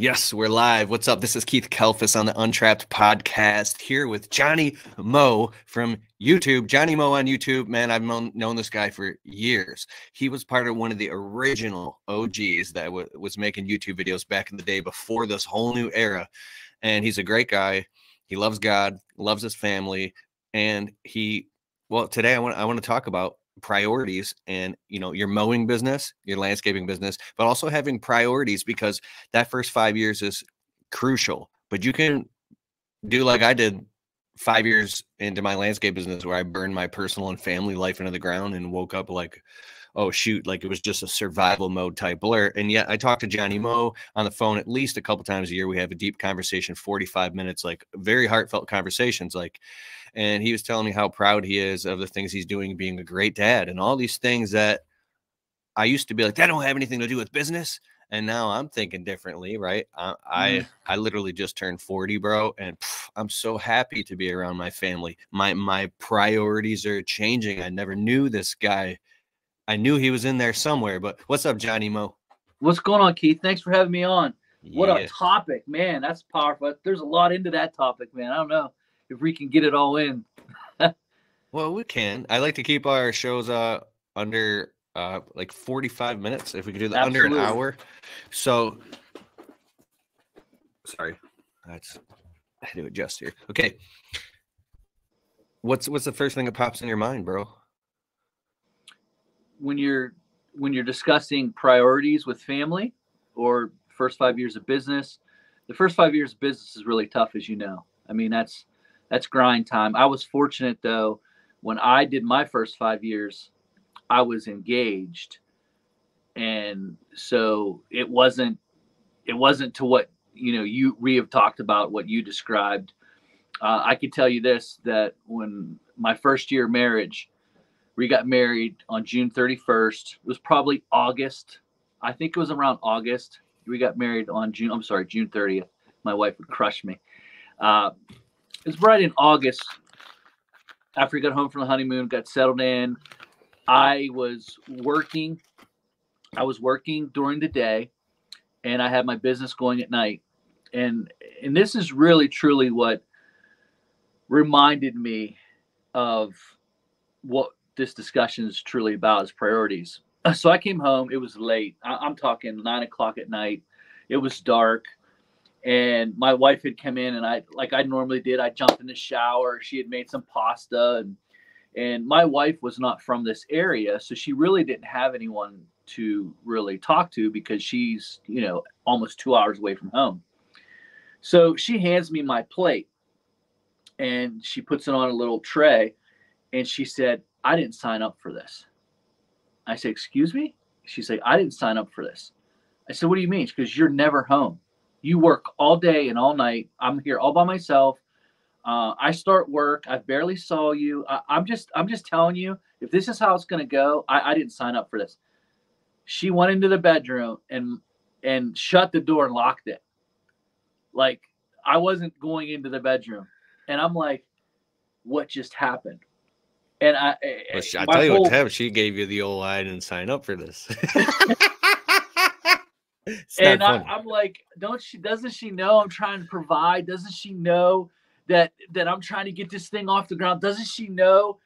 Yes, we're live. What's up? This is Keith Kalfas on the Untrapped podcast here with Johnny Mow from YouTube. Johnny Mow on YouTube, man, I've known, known this guy for years. He was part of one of the original OGs that was making YouTube videos back in the day before this whole new era. And he's a great guy. He loves God, loves his family, and he well, today I want I want to talk about priorities and you know your mowing business your landscaping business but also having priorities because that first five years is crucial but you can do like i did five years into my landscape business where i burned my personal and family life into the ground and woke up like oh shoot like it was just a survival mode type blur and yet i talk to johnny mow on the phone at least a couple times a year. We have a deep conversation 45 minutes like very heartfelt conversations like and he was telling me how proud he is of the things he's doing being a great dad and all these things that i used to be like that don't have anything to do with business. And now i'm thinking differently right? I i, mm. I literally just turned 40 bro and pff, i'm so happy to be around my family. My my priorities are changing. I never knew this guy i knew he was in there somewhere but what's up johnny mow what's going on keith thanks for having me on what a topic man that's powerful there's a lot into that topic man i don't know if we can get it all in. well, we can. I like to keep our shows uh under uh like 45 minutes if we could do the under an hour. So sorry. That's I had to adjust here. Okay. What's what's the first thing that pops in your mind, bro? When you're when you're discussing priorities with family or first five years of business, the first five years of business is really tough, as you know. I mean, that's that's grind time. I was fortunate though, when I did my first five years, I was engaged, and so it wasn't it wasn't to what you know you we have talked about what you described. Uh, I could tell you this that when my first year marriage, we got married on June 31st. It was probably August. I think it was around August. We got married on June. I'm sorry, June 30th. My wife would crush me. Uh, it was right in August after we got home from the honeymoon, got settled in. I was working. I was working during the day, and I had my business going at night. And and this is really truly what reminded me of what this discussion is truly about is priorities. So I came home. It was late. I, am talking nine o'clock at night. It was dark and my wife had come in and I like I normally did I jumped in the shower she had made some pasta and and my wife was not from this area so she really didn't have anyone to really talk to because she's you know almost 2 hours away from home so she hands me my plate and she puts it on a little tray and she said I didn't sign up for this I said excuse me she said I didn't sign up for this I said what do you mean because you're never home you work all day and all night. I'm here all by myself. Uh, I start work. I barely saw you. I, am just I'm just telling you, if this is how it's gonna go, I, I didn't sign up for this. She went into the bedroom and and shut the door and locked it. Like I wasn't going into the bedroom, and I'm like, what just happened? And I, well, I tell you whole, what happened. She gave you the old I didn't sign up for this. and I, I'm like, don't she? Doesn't she know I'm trying to provide? Doesn't she know that that I'm trying to get this thing off the ground? Doesn't she know?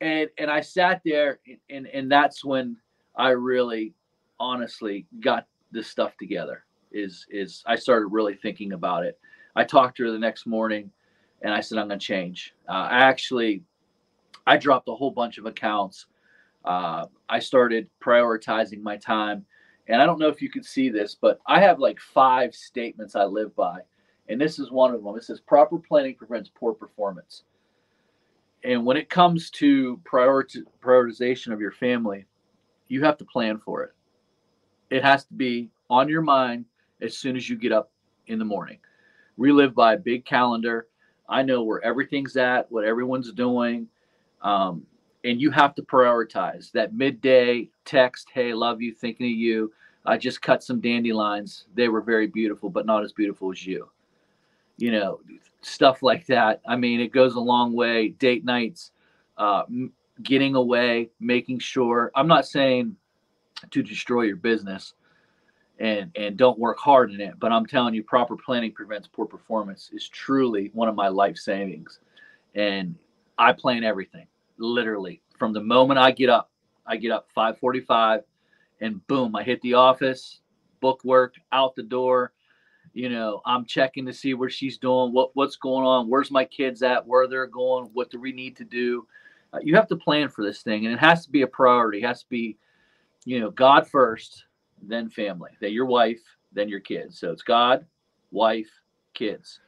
And and I sat there, and and that's when I really, honestly, got this stuff together. Is is I started really thinking about it. I talked to her the next morning, and I said I'm going to change. Uh, I actually, I dropped a whole bunch of accounts. Uh, I started prioritizing my time and I don't know if you can see this, but I have like five statements I live by. And this is one of them. It says proper planning prevents poor performance. And when it comes to prioritization of your family, you have to plan for it. It has to be on your mind as soon as you get up in the morning. We live by a big calendar. I know where everything's at, what everyone's doing. Um, and you have to prioritize that midday text hey love you thinking of you. I just cut some dandelions. They were very beautiful but not as beautiful as you. You know stuff like that. I mean it goes a long way. Date nights uh, getting away making sure. I'm not saying to destroy your business and and don't work hard in it. But I'm telling you, proper planning prevents poor performance. Is truly one of my life savings. And I plan everything, literally, from the moment I get up. I get up 5:45, and boom, I hit the office, book work, out the door. You know, I'm checking to see where she's doing, what what's going on, where's my kids at, where they're going, what do we need to do. Uh, you have to plan for this thing, and it has to be a priority. It has to be, you know, God first, then family, then your wife, then your kids. So it's God, wife, kids.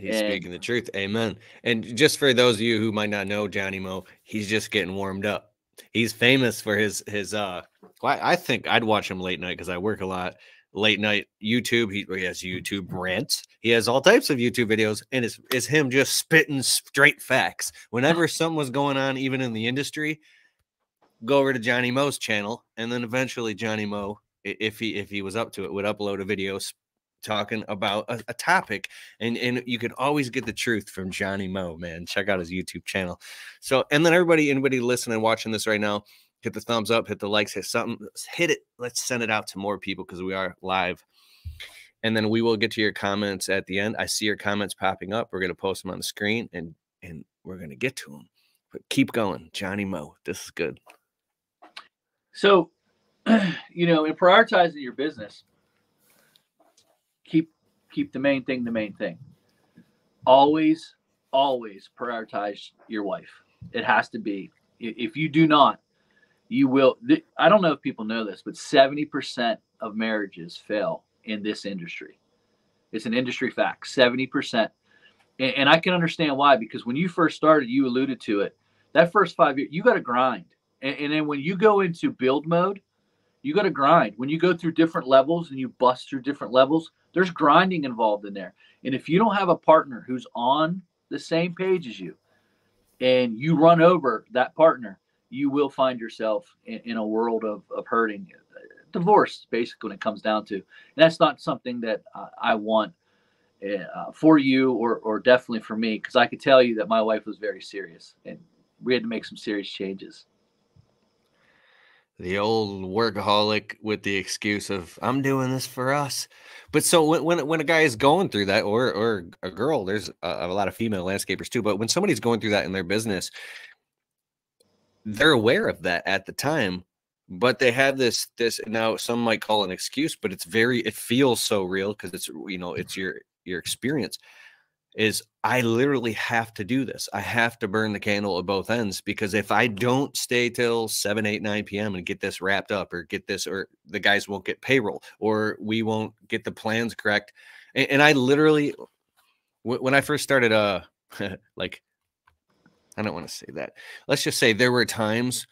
He's and, speaking the truth. Amen. And just for those of you who might not know Johnny Mow, he's just getting warmed up. He's famous for his his uh I think I'd watch him late night because I work a lot. Late night YouTube. He, he has YouTube rants. He has all types of YouTube videos, and it's, it's him just spitting straight facts. Whenever something was going on, even in the industry, go over to Johnny Mow's channel, and then eventually Johnny Mow if he if he was up to it would upload a video talking about a, a, topic and and you can always get the truth from johnny mow man. Check out his youtube channel. So and then everybody anybody listening watching this right now hit the thumbs up hit the likes hit something hit it. Let's send it out to more people because we are live. And then we will get to your comments at the end. I see your comments popping up. We're going to post them on the screen and and we're going to get to them but keep going johnny mow. This is good. So you know, in prioritizing your business, keep the main thing the main thing. Always, always prioritize your wife. It has to be. If you do not, you will. I don't know if people know this, but seventy percent of marriages fail in this industry. It's an industry fact. Seventy percent, and I can understand why. Because when you first started, you alluded to it. That first five years, you got to grind, and, and then when you go into build mode, you got to grind. When you go through different levels and you bust through different levels, there's grinding involved in there. And if you don't have a partner who's on the same page as you and you run over that partner, you will find yourself in, in a world of, of hurting. Divorce, basically, when it comes down to. And that's not something that uh, I want uh, for you or, or definitely for me, because I could tell you that my wife was very serious and we had to make some serious changes the old workaholic with the excuse of I'm doing this for us. But so when when, when a guy is going through that, or or a girl, there's a, a, lot of female landscapers too. But when somebody's going through that in their business, they're aware of that at the time. But they have this this now some might call an excuse, but it's very it feels so real because it's you know it's your your experience is I literally have to do this. I have to burn the candle at both ends because if I don't stay till 7, 8, 9 p.m. and get this wrapped up or get this, or the guys won't get payroll or we won't get the plans correct. And, and I literally, when I first started, uh, like, I don't want to say that. Let's just say there were times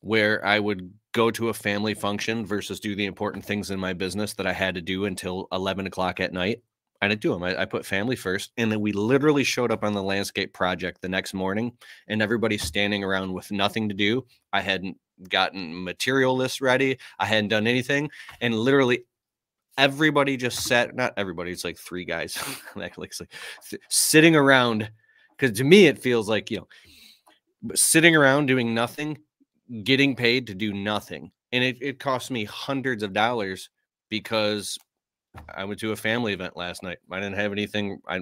where I would go to a family function versus do the important things in my business that I had to do until 11 o'clock at night. I didn't do them. I, I, put family first. And then we literally showed up on the landscape project the next morning and everybody's standing around with nothing to do. I hadn't gotten material lists ready. I hadn't done anything. And literally everybody just sat, not everybody, it's like three guys like, like sitting around. Cause to me, it feels like, you know, sitting around doing nothing, getting paid to do nothing. And it, it cost me hundreds of dollars because I went to a family event last night. I didn't have anything. I,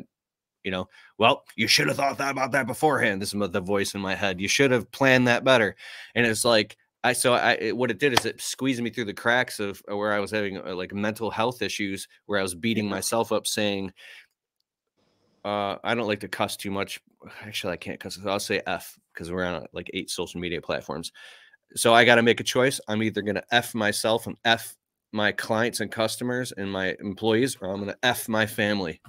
you know, well, you should have thought that about that beforehand. This is the voice in my head. You should have planned that better. And it's like I so I it, what it did is it squeezed me through the cracks of uh, where I was having uh, like mental health issues, where I was beating myself up, saying, uh, I don't like to cuss too much. Actually, I can't cuss. I'll say F because we're on like eight social media platforms. So I got to make a choice. I'm either going to F myself and F my clients and customers and my employees, or I'm going to F my family.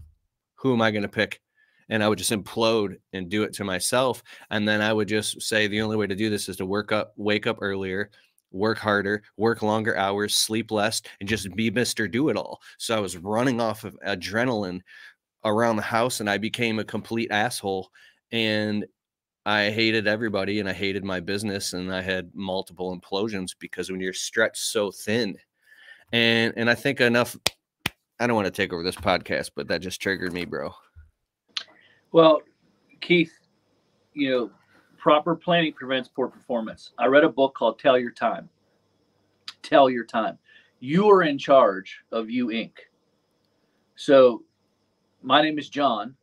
Who am I going to pick? And I would just implode and do it to myself. And then I would just say the only way to do this is to work up, wake up earlier, work harder, work longer hours, sleep less, and just be Mr. Do It All. So I was running off of adrenaline around the house and I became a complete asshole. And I hated everybody and I hated my business and I had multiple implosions because when you're stretched so thin, and and I think enough. I don't want to take over this podcast, but that just triggered me, bro. Well, Keith, you know, proper planning prevents poor performance. I read a book called Tell Your Time. Tell Your Time. you are in charge of you Inc. So my name is John.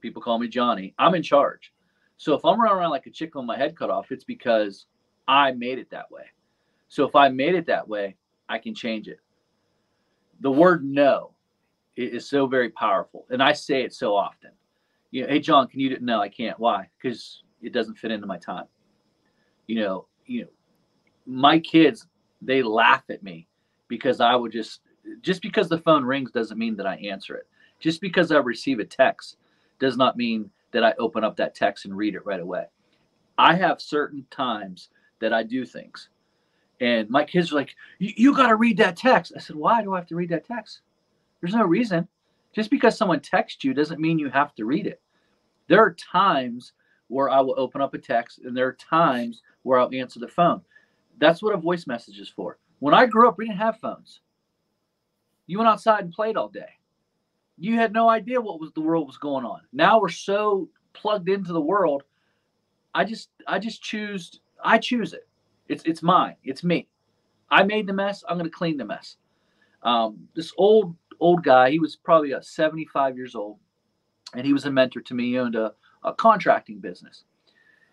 People call me Johnny. I'm in charge. So if I'm running around like a chicken with my head cut off, it's because I made it that way. So if I made it that way, I can change it. The word no is so very powerful. And I say it so often. You know, hey John, can you do no, I can't. Why? Because it doesn't fit into my time. You know, you know, my kids, they laugh at me because I would just just because the phone rings doesn't mean that I answer it. Just because I receive a text does not mean that I open up that text and read it right away. I have certain times that I do things. And my kids are like, you got to read that text. I said, why do I have to read that text? There's no reason. Just because someone texts you doesn't mean you have to read it. There are times where I will open up a text and there are times where I'll answer the phone. That's what a voice message is for. When I grew up, we didn't have phones. You went outside and played all day. You had no idea what was the world was going on. Now we're so plugged into the world. I just I just choose I choose it. It's it's mine. It's me. I made the mess. I'm going to clean the mess. Um, this old old guy, he was probably a 75 years old, and he was a mentor to me. He owned a, a contracting business.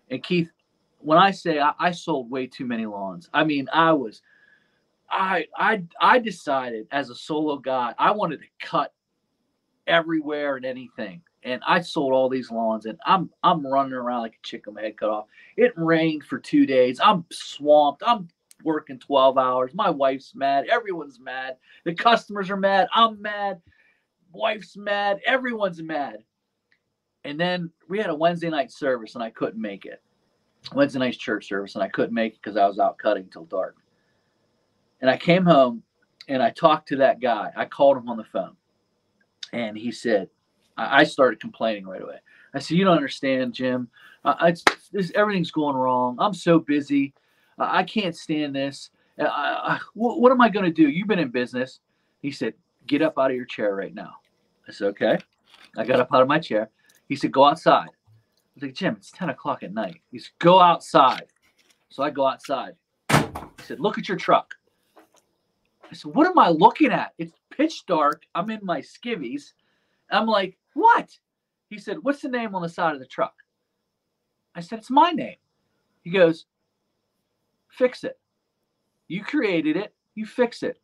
And Keith, when I say I, I sold way too many lawns, I mean I was I I I decided as a solo guy I wanted to cut everywhere and anything and I sold all these lawns and I'm I'm running around like a chicken my head cut off. It rained for two days. I'm swamped. I'm working 12 hours. My wife's mad. Everyone's mad. The customers are mad. I'm mad. Wife's mad. Everyone's mad. And then we had a Wednesday night service and I couldn't make it. Wednesday night church service and I couldn't make it because I was out cutting till dark. And I came home and I talked to that guy. I called him on the phone and he said, I started complaining right away. I said, "You don't understand, Jim. Uh, everything's going wrong. I'm so busy. Uh, I can't stand this. Uh, what am I going to do? You've been in business." He said, "Get up out of your chair right now." I said, "Okay." I got up out of my chair. He said, "Go outside." I was like, "Jim, it's ten o'clock at night." He said, "Go outside." So I go outside. He said, "Look at your truck." I said, "What am I looking at? It's pitch dark. I'm in my skivvies." I'm like, what? He said, What's the name on the side of the truck? I said, It's my name. He goes, Fix it. You created it, you fix it.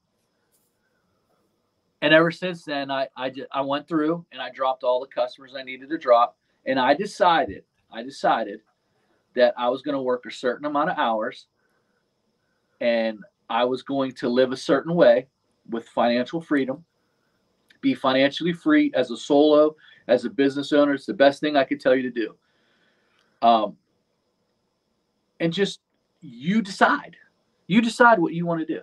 And ever since then, I, I, just, I went through and I dropped all the customers I needed to drop. And I decided, I decided that I was going to work a certain amount of hours and I was going to live a certain way with financial freedom, be financially free as a solo as a business owner. It's the best thing I could tell you to do. Um, and just you decide. You decide what you want to do.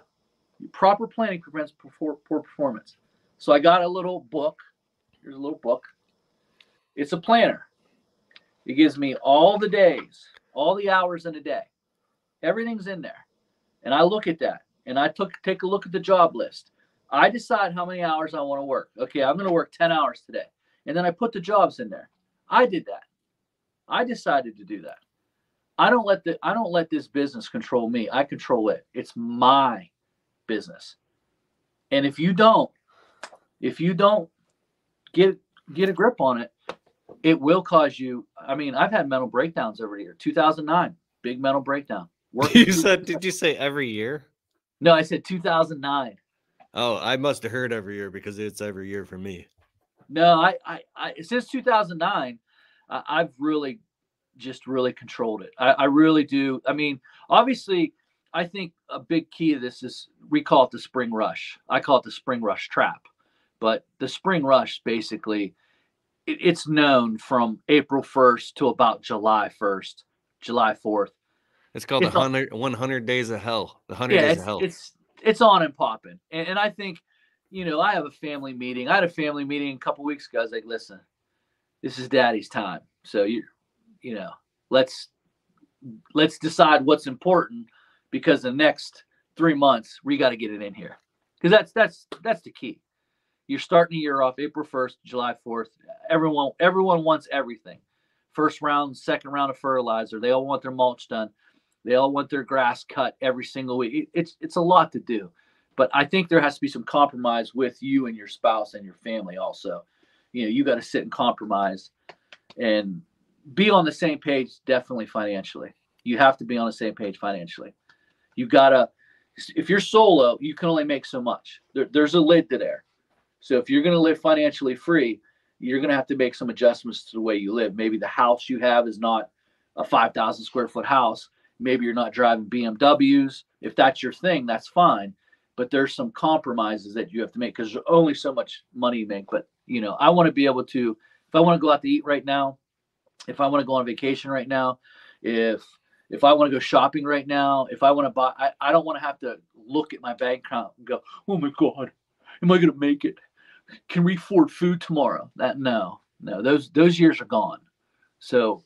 Proper planning prevents poor, poor performance. So I got a little book. Here's a little book. It's a planner. It gives me all the days, all the hours in a day. Everything's in there. And I look at that and I took take a look at the job list. I decide how many hours I want to work. Okay, I'm going to work 10 hours today and then I put the jobs in there. I did that. I decided to do that. I don't let the I don't let this business control me. I control it. It's my business. And if you don't, if you don't get get a grip on it, it will cause you. I mean, I've had mental breakdowns every year. 2009, big mental breakdown. you said? Did you say every year? No, I said 2009. Oh, I must have heard every year because it's every year for me. No, I, I, I since 2009, uh, I've really just really controlled it. I, I really do. I mean, obviously, I think a big key to this is we call it the spring rush. I call it the spring rush trap. But the spring rush basically, it, it's known from April 1st to about July 1st, July 4th. It's called it's the 100, 100 days of hell. The 100 yeah, days of hell. It's, it's on and popping. And, and I think – you know, I have a family meeting. I had a family meeting a couple weeks ago. I was like, listen, this is daddy's time. So you, you know, let's let's decide what's important because the next three months we got to get it in here because that's that's that's the key. You're starting the year off April 1st, July 4th. Everyone everyone wants everything. First round, second round of fertilizer. They all want their mulch done. They all want their grass cut every single week. It's it's a lot to do but I think there has to be some compromise with you and your spouse and your family also. You know, you got to sit and compromise and be on the same page definitely financially. You have to be on the same page financially. You got to if you're solo, you can only make so much. There, there's a lid to there. So if you're going to live financially free, you're going to have to make some adjustments to the way you live. Maybe the house you have is not a 5,000 square foot house. Maybe you're not driving BMWs. If that's your thing, that's fine. But there's some compromises that you have to make because there's only so much money you make. But you know, I want to be able to, if I want to go out to eat right now, if I want to go on vacation right now, if if I want to go shopping right now, if I want to buy, I, I don't want to have to look at my bank account and go, oh my God, am I going to make it? Can we afford food tomorrow? That no, no, those those years are gone. So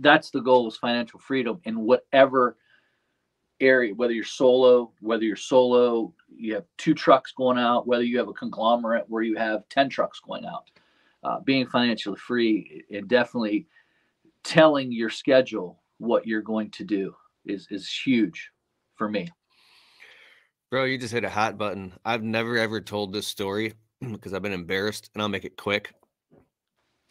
that's the goal is financial freedom in whatever area, whether you're solo, whether you're solo, you have two trucks going out, whether you have a conglomerate where you have 10 trucks going out. Uh, being financially free and definitely telling your schedule what you're going to do is is huge for me. Bro, you just hit a hot button. I've never ever told this story because I've been embarrassed and I'll make it quick.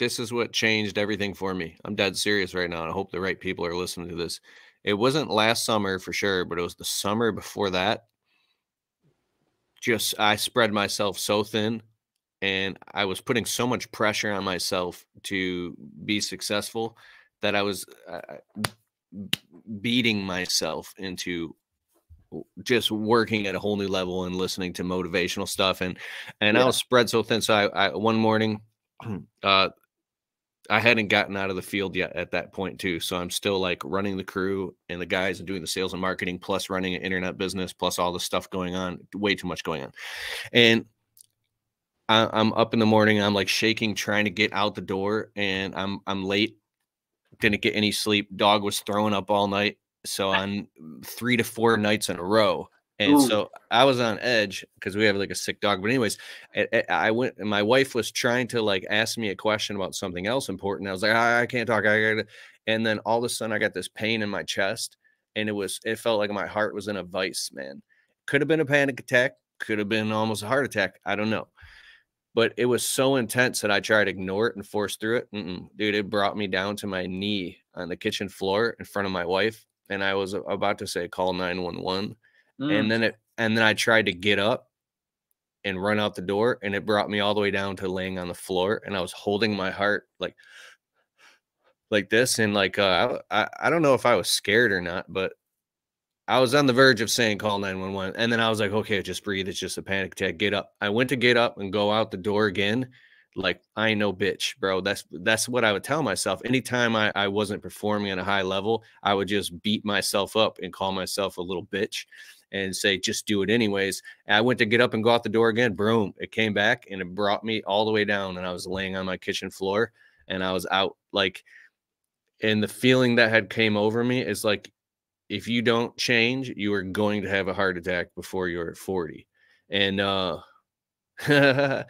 This is what changed everything for me. I'm dead serious right now. And I hope the right people are listening to this. It wasn't last summer for sure, but it was the summer before that. Just I spread myself so thin and I was putting so much pressure on myself to be successful that I was uh, beating myself into just working at a whole new level and listening to motivational stuff and and yeah. I was spread so thin. So I, I one morning, uh, I hadn't gotten out of the field yet at that point too. So I'm still like running the crew and the guys and doing the sales and marketing, plus running an internet business, plus all the stuff going on. Way too much going on, and I, I'm up in the morning. I'm like shaking, trying to get out the door, and I'm I'm late didn't get any sleep. Dog was throwing up all night. So on three to four nights in a row. And Ooh. so I was on edge because we have like a sick dog. But anyways, I, I went. my wife was trying to like ask me a question about something else important. I was like, I, I can't talk. I got And then all of a sudden, I got this pain in my chest, and it was it felt like my heart was in a vice. Man, could have been a panic attack. Could have been almost a heart attack. I don't know. But it was so intense that I tried to ignore it and force through it. Mm-mm. Dude, it brought me down to my knee on the kitchen floor in front of my wife. And I was about to say, call 911 Mm. And then it and then I tried to get up and run out the door and it brought me all the way down to laying on the floor and I was holding my heart like like this and like uh, I I don't know if I was scared or not but I was on the verge of saying call 911 and then I was like okay just breathe it's just a panic attack get up I went to get up and go out the door again like I know no bitch bro that's that's what I would tell myself anytime I I wasn't performing at a high level I would just beat myself up and call myself a little bitch and say, just do it anyways. And I went to get up and go out the door again. Boom. It came back and it brought me all the way down. And I was laying on my kitchen floor and I was out like and the feeling that had came over me is like if you don't change, you are going to have a heart attack before you're at 40. And uh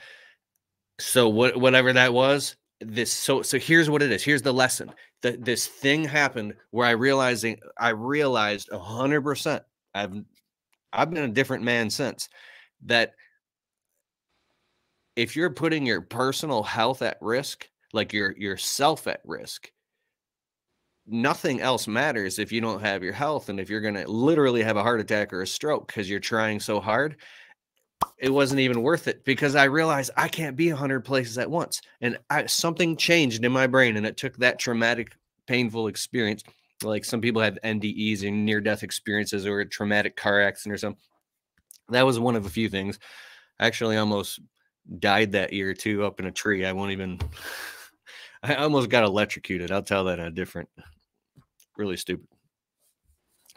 so what whatever that was, this so so here's what it is. Here's the lesson. That this thing happened where I realizing I realized a hundred percent. I've I've been a different man since that if you're putting your personal health at risk, like your yourself at risk, nothing else matters if you don't have your health and if you're going to literally have a heart attack or a stroke because you're trying so hard it wasn't even worth it because i realized i can't be 100 places at once. And I, something changed in my brain and it took that traumatic painful experience like some people have ndes and near death experiences or a traumatic car accident or something that was one of a few things I actually almost died that year too up in a tree i won't even I almost got electrocuted. I'll tell that in a different, really stupid.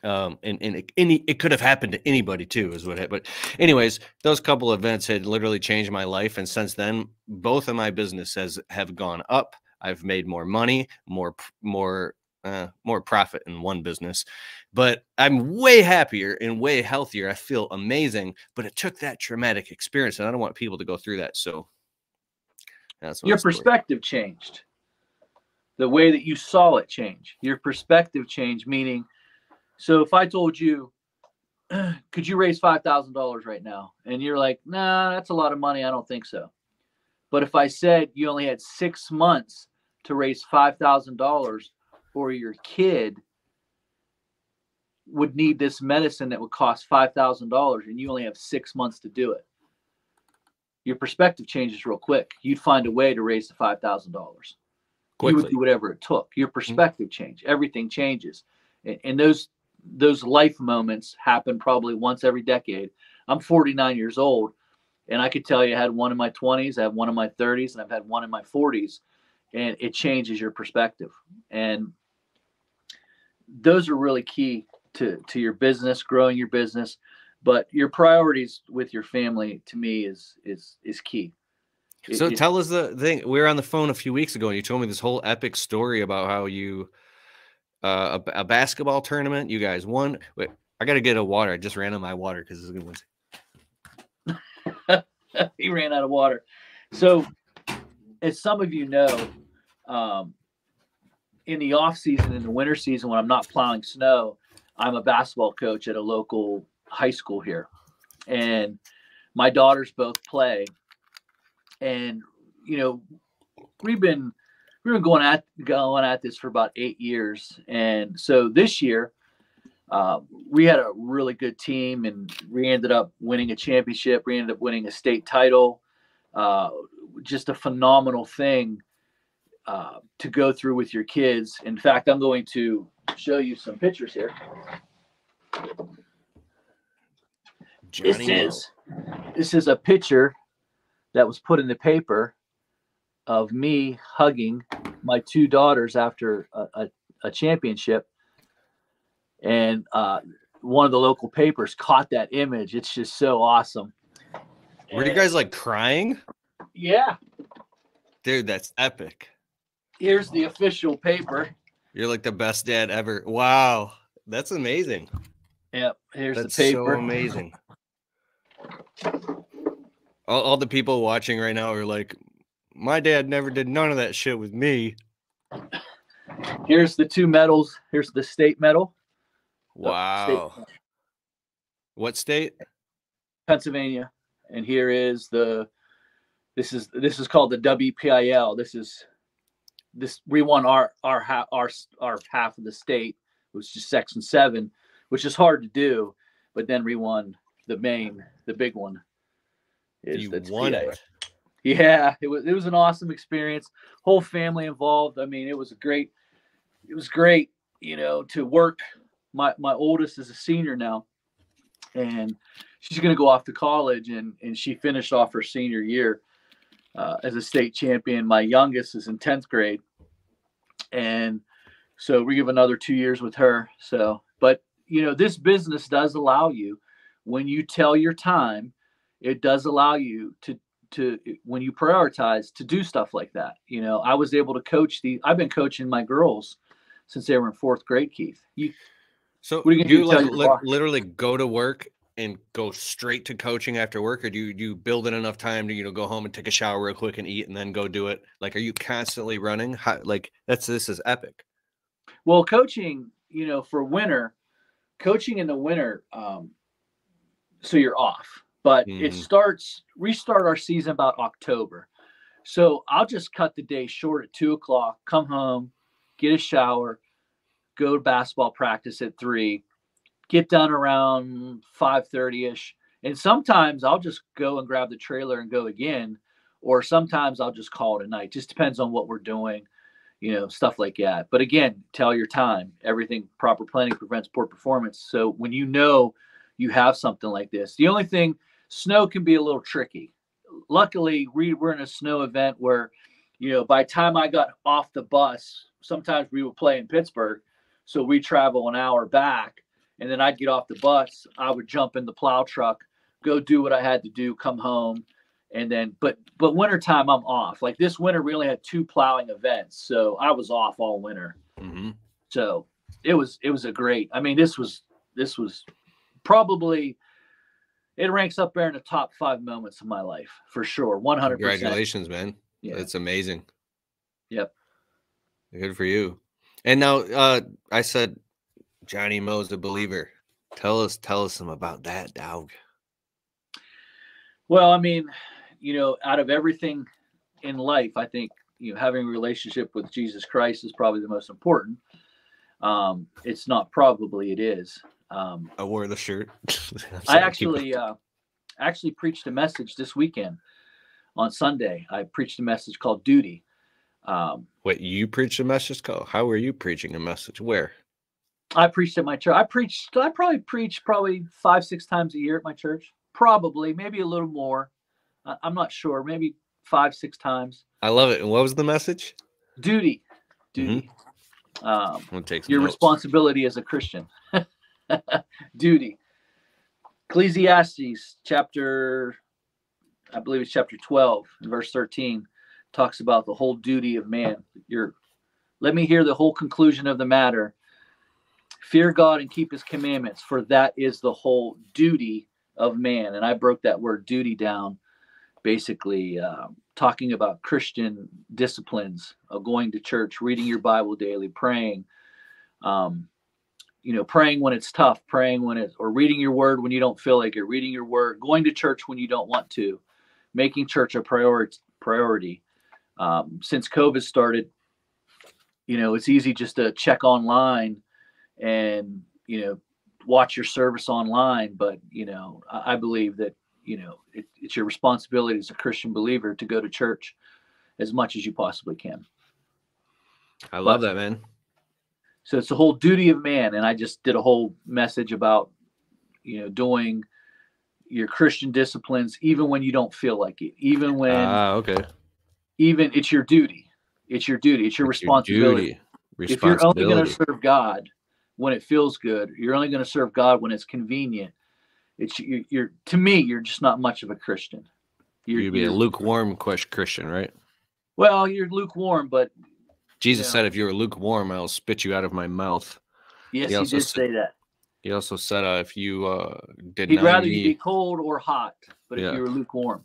Um, and and it, any it could have happened to anybody too, is what. It, but anyways, those couple events had literally changed my life, and since then, both of my businesses have gone up. I've made more money, more more uh, more profit in one business, but I'm way happier and way healthier. I feel amazing, but it took that traumatic experience, and I don't want people to go through that. So that's your perspective changed. The way that you saw it change, your perspective changed, meaning, so if I told you, could you raise $5,000 right now? And you're like, nah, that's a lot of money. I don't think so. But if I said you only had six months to raise $5,000, or your kid would need this medicine that would cost $5,000 and you only have six months to do it, your perspective changes real quick. You'd find a way to raise the $5,000. You would do whatever it took. Your mm-hmm. perspective mm-hmm. change. Everything changes. And, and those those life moments happen probably once every decade. I'm 49 years old, and I could tell you I had one in my 20s, I had one in my 30s, and I've had one in my 40s, and it changes your perspective. And those are really key to to your business, growing your business, but your priorities with your family to me is is is key. So it, tell us the thing. We were on the phone a few weeks ago, and you told me this whole epic story about how you uh, a, a, basketball tournament. You guys won. Wait, I got to get a water. I just ran out of my water because it's a good one. he ran out of water. So, as some of you know, um, in the off season, in the winter season, when I'm not plowing snow, I'm a basketball coach at a local high school here, and my daughters both play. And you know, we've been we've been going at going at this for about eight years, and so this year uh, we had a really good team, and we ended up winning a championship. We ended up winning a state title. Uh, just a phenomenal thing uh, to go through with your kids. In fact, I'm going to show you some pictures here. Johnny this is this is a picture that was put in the paper of me hugging my two daughters after a, a, a championship, and uh, one of the local papers caught that image. It's just so awesome. Were and, you guys like crying? Yeah, dude, that's epic. Here's the official paper. You're like the best dad ever. Wow, that's amazing. Yep, here's that's the paper. So amazing. All, all the people watching right now are like, my dad never did none of that shit with me. Here's the two medals. Here's the state medal. Wow. State. What state? Pennsylvania. And here is the this is this is called the WPIAL. This is this we won our our half our our half of the state, which is section seven, which is hard to do, but then we won the main, the big one. Is you won it. Yeah, it was it was an awesome experience. Whole family involved. I mean, it was a great it was great, you know, to work. My my oldest is a senior now. And she's going to go off to college and and she finished off her senior year uh, as a state champion. My youngest is in 10th grade. And so we give another 2 years with her. So, but you know, this business does allow you when you tell your time, it does allow you to to when you prioritize to do stuff like that. You know, I was able to coach the. I've been coaching my girls since they were in fourth grade. Keith, you. So you, you like li- literally go to work and go straight to coaching after work, or do you, do you build in enough time to you know go home and take a shower real quick and eat and then go do it? Like, are you constantly running? How, like that's this is epic. Well, coaching, you know, for winter, coaching in the winter, um, so you're off but mm. it mm-hmm. starts restart our season about October. So I'll just cut the day short at two o'clock, come home, get a shower, go to basketball practice at three, get done around five thirty ish. And sometimes I'll just go and grab the trailer and go again, or sometimes I'll just call it a night. Just depends on what we're doing, you know, stuff like that. But again, tell your time. Everything proper planning prevents poor performance. So when you know you have something like this, the only thing snow can be a little tricky. Luckily, we were in a snow event where, you know, by time I got off the bus, sometimes we would play in Pittsburgh. So we travel an hour back and then I'd get off the bus. I would jump in the plow truck, go do what I had to do, come home. And then, but, but wintertime, I'm off. Like this winter, we only had two plowing events. So I was off all winter. Mm-hmm. So it was, it was a great, I mean, this was, this was probably it ranks up there in the top five moments of my life for sure. 100 Congratulations, man. Yeah. It's amazing. Yep. Good for you. And now uh I said Johnny Mow's a believer. Tell us, tell us some about that, dog. Well, I mean, you know, out of everything in life, I think you know having a relationship with Jesus Christ is probably the most important. Um, it's not probably it is. Um, I wore the shirt. I actually uh, actually preached a message this weekend on Sunday. I preached a message called Duty. Um, Wait, you preached a message called? How were you preaching a message? Where? I preached at my church. I preached. I probably preached probably five, six times a year at my church. Probably, maybe a little more. I'm not sure. Maybe five, six times. I love it. And what was the message? Duty. Duty. Mm-hmm. Um, your notes. responsibility as a Christian. Duty. Ecclesiastes chapter, I believe it's chapter 12, verse 13, talks about the whole duty of man. Your let me hear the whole conclusion of the matter. Fear God and keep his commandments, for that is the whole duty of man. And I broke that word duty down, basically uh, talking about Christian disciplines of going to church, reading your Bible daily, praying, um, you know, praying when it's tough, praying when it's, or reading your word when you don't feel like it, reading your word, going to church when you don't want to, making church a priority. Priority. Um, since COVID started, you know, it's easy just to check online and you know watch your service online but you know i, I believe that you know it, it's your responsibility as a christian believer to go to church as much as you possibly can. I love but, that man. So it's the whole duty of man and i just did a whole message about you know doing your christian disciplines even when you don't feel like it even when ah okay. even it's your duty. It's your duty. It's your it's responsibility. Your if you're only going to serve god when it feels good. You're only going to serve God when it's convenient. It's you're, you're to me, you're just not much of a Christian. You're, You'd be a lukewarm Christian, right? Well, you're lukewarm, but Jesus you know, said, "If you're lukewarm, I'll spit you out of my mouth." Yes, he, he did said, say that. He also said, uh, "If you uh, did he'd rather eat... you be cold or hot, but yeah. if you were lukewarm."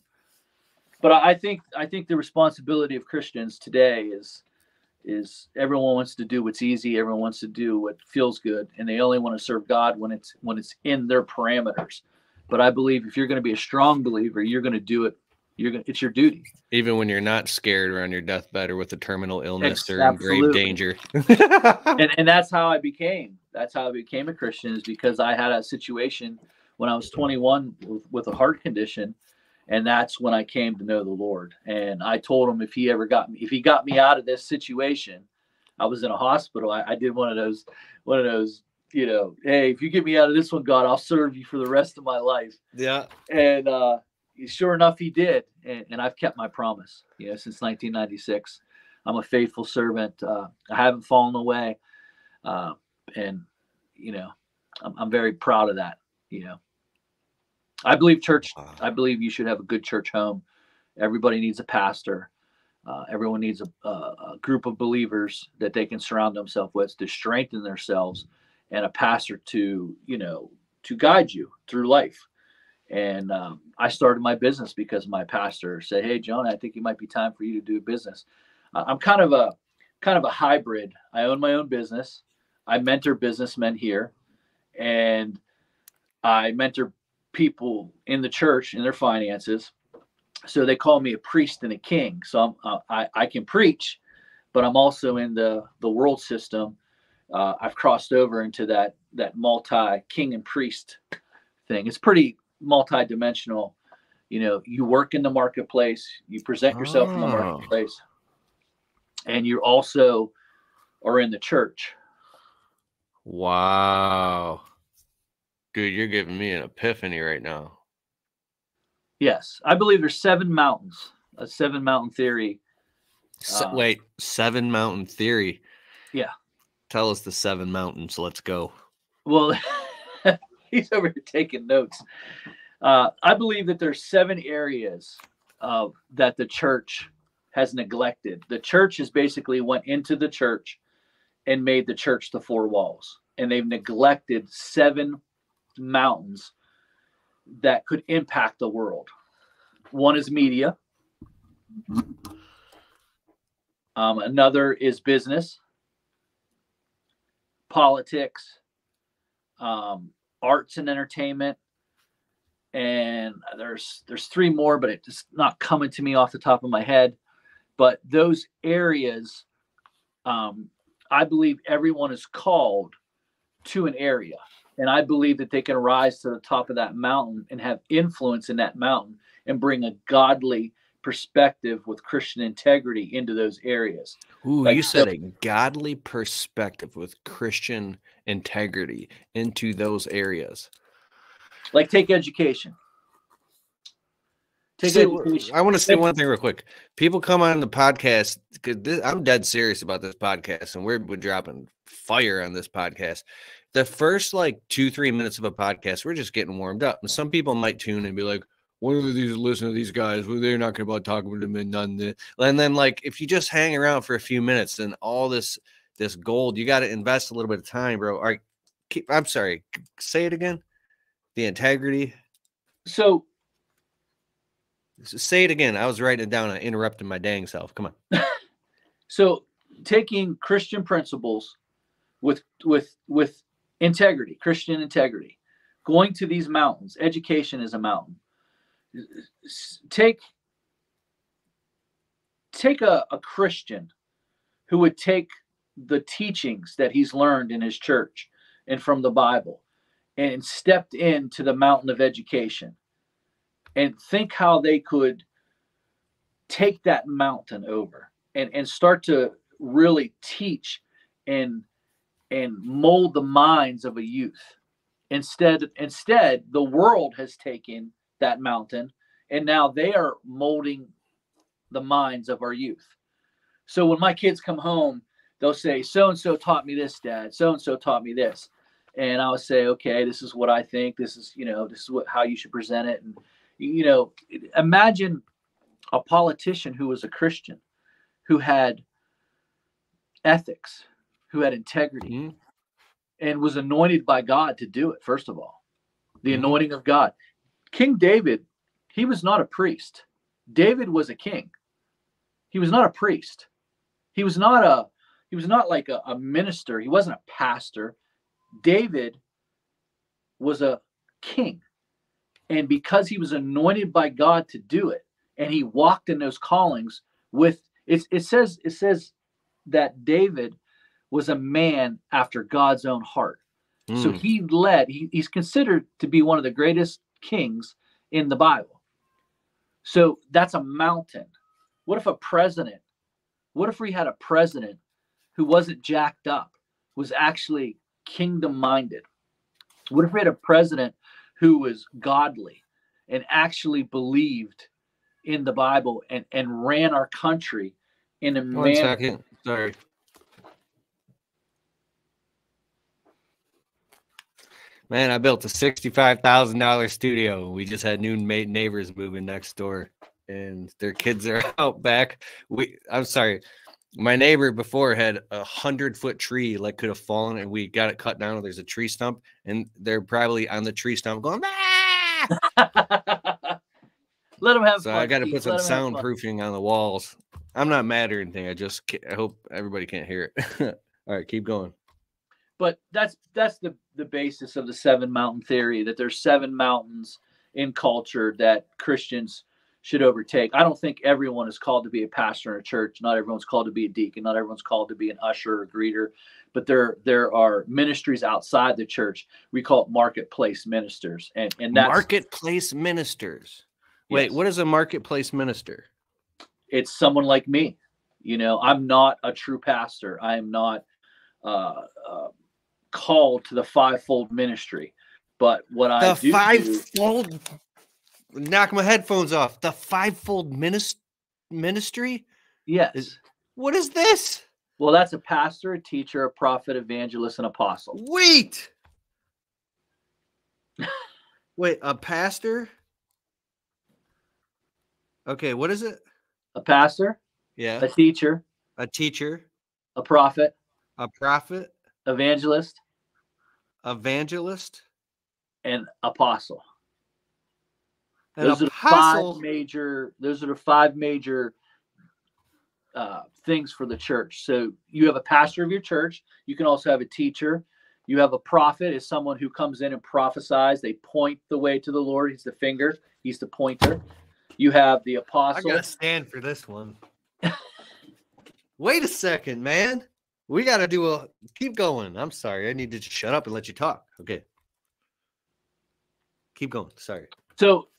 But I think I think the responsibility of Christians today is is everyone wants to do what's easy everyone wants to do what feels good and they only want to serve god when it's when it's in their parameters. But i believe if you're going to be a strong believer you're going to do it you're going to it's your duty. Even when you're not scared or on your deathbed or with a terminal illness or in grave danger. And, and that's how i became that's how i became a christian is because i had a situation when i was 21 with, with a heart condition and that's when I came to know the Lord. And I told him if he ever got me, if he got me out of this situation, I was in a hospital. I, I did one of those, one of those, you know, hey, if you get me out of this one, God, I'll serve you for the rest of my life. Yeah. And uh, sure enough, he did, and, and I've kept my promise. You know, since 1996, I'm a faithful servant. Uh, I haven't fallen away, uh, and you know, I'm, I'm very proud of that. You know. I believe church. I believe you should have a good church home. Everybody needs a pastor. Uh, everyone needs a, a, a, group of believers that they can surround themselves with to strengthen themselves, and a pastor to you know to guide you through life. And um, I started my business because my pastor said, "Hey, John, I think it might be time for you to do a business." Uh, I'm kind of a kind of a hybrid. I own my own business. I mentor businessmen here, and I mentor people in the church in their finances. So they call me a priest and a king. So I'm, uh, I, I can preach, but I'm also in the, the world system. Uh, I've crossed over into that, that multi king and priest thing. It's pretty multi-dimensional. You know, you work in the marketplace, you present yourself oh. in the oh. marketplace, and you also are in the church. Wow. Dude, you're giving me an epiphany right now. Yes, I believe there's seven mountains. A seven mountain theory. Se- uh, wait, seven mountain theory. Yeah. Tell us the seven mountains. Let's go. Well, he's over here taking notes. Uh, I believe that there's seven areas uh, that the church has neglected. The church has basically went into the church and made the church the four walls, and they've neglected seven mountains that could impact the world. One is media. Um, another is business, politics, um, arts and entertainment, and there's there's three more, but it's not coming to me off the top of my head. But those areas, um, I believe everyone is called to an area, and I believe that they can rise to the top of that mountain and have influence in that mountain and bring a godly perspective with Christian integrity into those areas. Ooh, like, you said so, a godly perspective with Christian integrity into those areas. Like take education. Take See, education. I want to say one thing real quick. People come on the podcast because I'm dead serious about this podcast, and we're, we're dropping fire on this podcast. The first like two, three minutes of a podcast, we're just getting warmed up. And some people might tune and be like, what are these listen to these guys? Well, they're not going to about talking to them and none. And then like if you just hang around for a few minutes, then all this this gold, you got to invest a little bit of time, bro. All right, keep, I'm sorry, say it again. The integrity. So say it again. I was writing it down. I interrupted my dang self. Come on. so taking Christian principles with with with integrity, Christian integrity, going to these mountains. Education is a mountain take take a, a Christian who would take the teachings that he's learned in his church and from the Bible and stepped into the mountain of education and think how they could take that mountain over and, and start to really teach and and mold the minds of a youth. Instead instead the world has taken that mountain and now they are molding the minds of our youth. So when my kids come home they'll say so and so taught me this dad. So and so taught me this. And i'll say okay this is what i think. This is you know this is what how you should present it. And you know imagine a politician who was a christian who had ethics who had integrity mm-hmm. and was anointed by god to do it first of all the mm-hmm. anointing of god King David, he was not a priest. David was a king. He was not a priest. He was not a he was not like a, a minister. He wasn't a pastor. David was a king. And because he was anointed by God to do it, and he walked in those callings with it, it says it says that David was a man after God's own heart. Mm. So hmm. he led, he, he's considered to be one of the greatest kings in the Bible. So that's a mountain. What if a president, what if we had a president who wasn't jacked up, was actually kingdom minded? What if we had a president who was godly and actually believed in the Bible and, and ran our country in a One manner? Second. Sorry. Man, I built a sixty-five thousand dollar studio. We just had new neighbors moving next door, and their kids are out back. We, I'm sorry, my neighbor before had a hundred foot tree like could have fallen, and we got it cut down. There's a tree stump, and they're probably on the tree stump going. Ah! Let them have. So fun. I got to put some soundproofing on the walls. I'm not mad or anything. I just I hope everybody can't hear it. All right, keep going but that's that's the the basis of the seven mountain theory that there's seven mountains in culture that Christians should overtake. I don't think everyone is called to be a pastor in a church. Not everyone's called to be a deacon. Not everyone's called to be an usher or greeter. But there there are ministries outside the church. We call it marketplace ministers, and and that's marketplace ministers. Wait, yes. what is a marketplace minister? It's someone like me. You know, I'm not a true pastor. I am not uh, uh, called to the fivefold ministry. But what I the do fivefold do, knock my headphones off. The fivefold ministry? Yes. Is, what is this? Well, that's a pastor, a teacher, a prophet, evangelist, and apostle. Wait. Wait, a pastor? Okay, what is it? A pastor? Yeah. A teacher. A teacher. A prophet. A prophet evangelist, evangelist, and apostle. An those apostle. are five major. Those are the five major uh, things for the church. So you have a pastor of your church. You can also have a teacher. You have a prophet is someone who comes in and prophesies. They point the way to the Lord. He's the finger. He's the pointer. You have the apostle. I gotta stand for this one. Wait a second, man. We gotta do a keep going. I'm sorry. I need to just shut up and let you talk. Okay. Keep going. Sorry. So and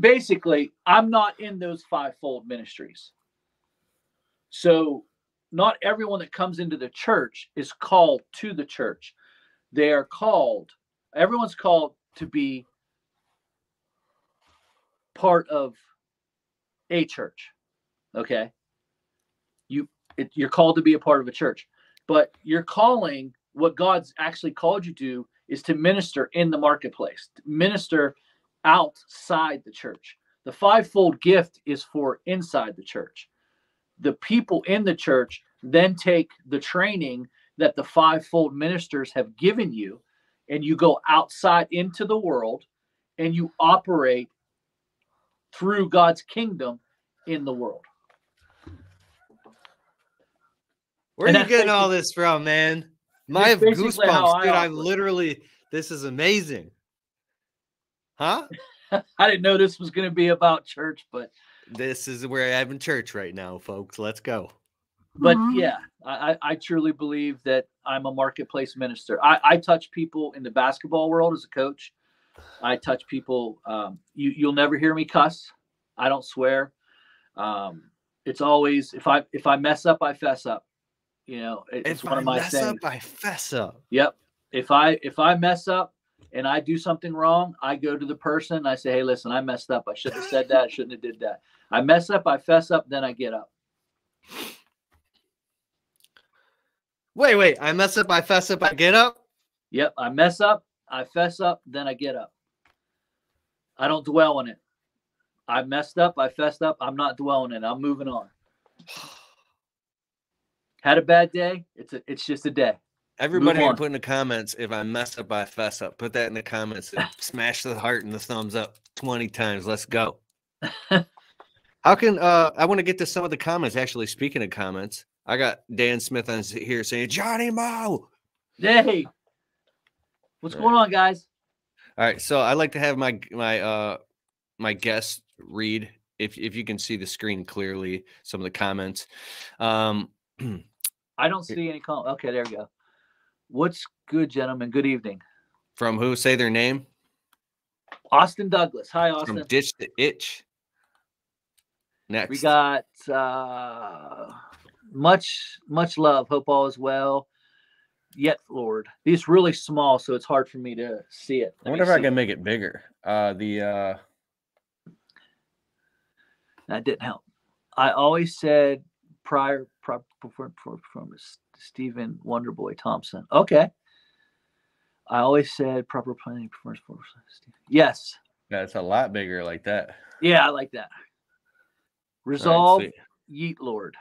basically, I'm not in those fivefold ministries. So not everyone that comes into the church is called to the church. They are called, everyone's called to be part of a church. Okay. You it, you're called to be a part of a church, but your calling, what God's actually called you to, is to minister in the marketplace, minister outside the church. The fivefold gift is for inside the church. The people in the church then take the training that the fivefold ministers have given you, and you go outside into the world and you operate through God's kingdom in the world. Where And are you getting all this from, man? My That's basically how goosebumps, I dude. I'm literally this is amazing. Huh? I didn't know this was going to be about church, but This is where I'm in church right now, folks. Let's go. but Mhm. yeah, I, I I truly believe that I'm a marketplace minister. I, I touch people in the basketball world as a coach. I touch people. Um, you you'll never hear me cuss. I don't swear. Um, it's always if I if I mess up, I fess up. You know, it- it's If one I of my mess sayings. up, I fess up. Yep. If I if I mess up and I do something wrong, I go to the person. And I say, "Hey, listen, I messed up. I shouldn't have said that. I shouldn't have did that." I mess up. I fess up. Then I get up. Wait, wait. I mess up, I fess up, I get up. Yep. I mess up. I fess up. Then I get up. I don't dwell on it. I messed up. I fessed up. I'm not dwelling in it. I'm moving on. Had a bad day. It's a, it's just a day. Everybody put in the comments if I mess up, I fess up. Put that in the comments. and smash the heart and the thumbs up 20 times. Let's go. How can uh I want to get to some of the comments. Actually, speaking of comments, I got Dan Smith on here saying, Johnny Mow. Hey, what's All going on, guys? All right, so I like to have my my uh my guests read if if you can see the screen clearly some of the comments. Um I don't see any call. Okay, there we go. What's good, gentlemen? Good evening. from who say their name? Austin Douglas. Hi, Austin. From Ditch the Itch. Next. We got uh, much much love. Hope all is well. Yet, Lord, it's really small, so it's hard for me to see it. Let me wonder if I see. can make it bigger. Uh the uh That didn't help. I always said prior proper performance. Stephen Wonderboy Thompson. Okay. I always said proper planning performance. for Yes. that's a lot bigger like that. Yeah, I like that. Resolve, sweet. yeet, Lord.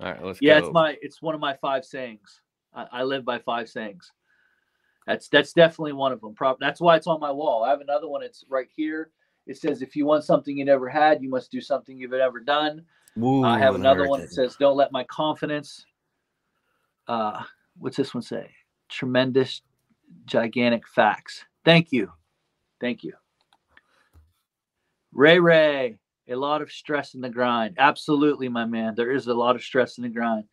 All right, let's Yeah, go. it's my it's one of my five sayings. I, I live by five sayings. That's that's definitely one of them. Prob- that's why it's on my wall. I have another one. It's right here. It says, "If you want something you never had, you must do something you've never done." Ooh, I have another one that says, "Don't let my confidence." Uh, what's this one say? Tremendous, gigantic facts. Thank you, thank you. Ray Ray, a lot of stress in the grind. Absolutely, my man. There is a lot of stress in the grind.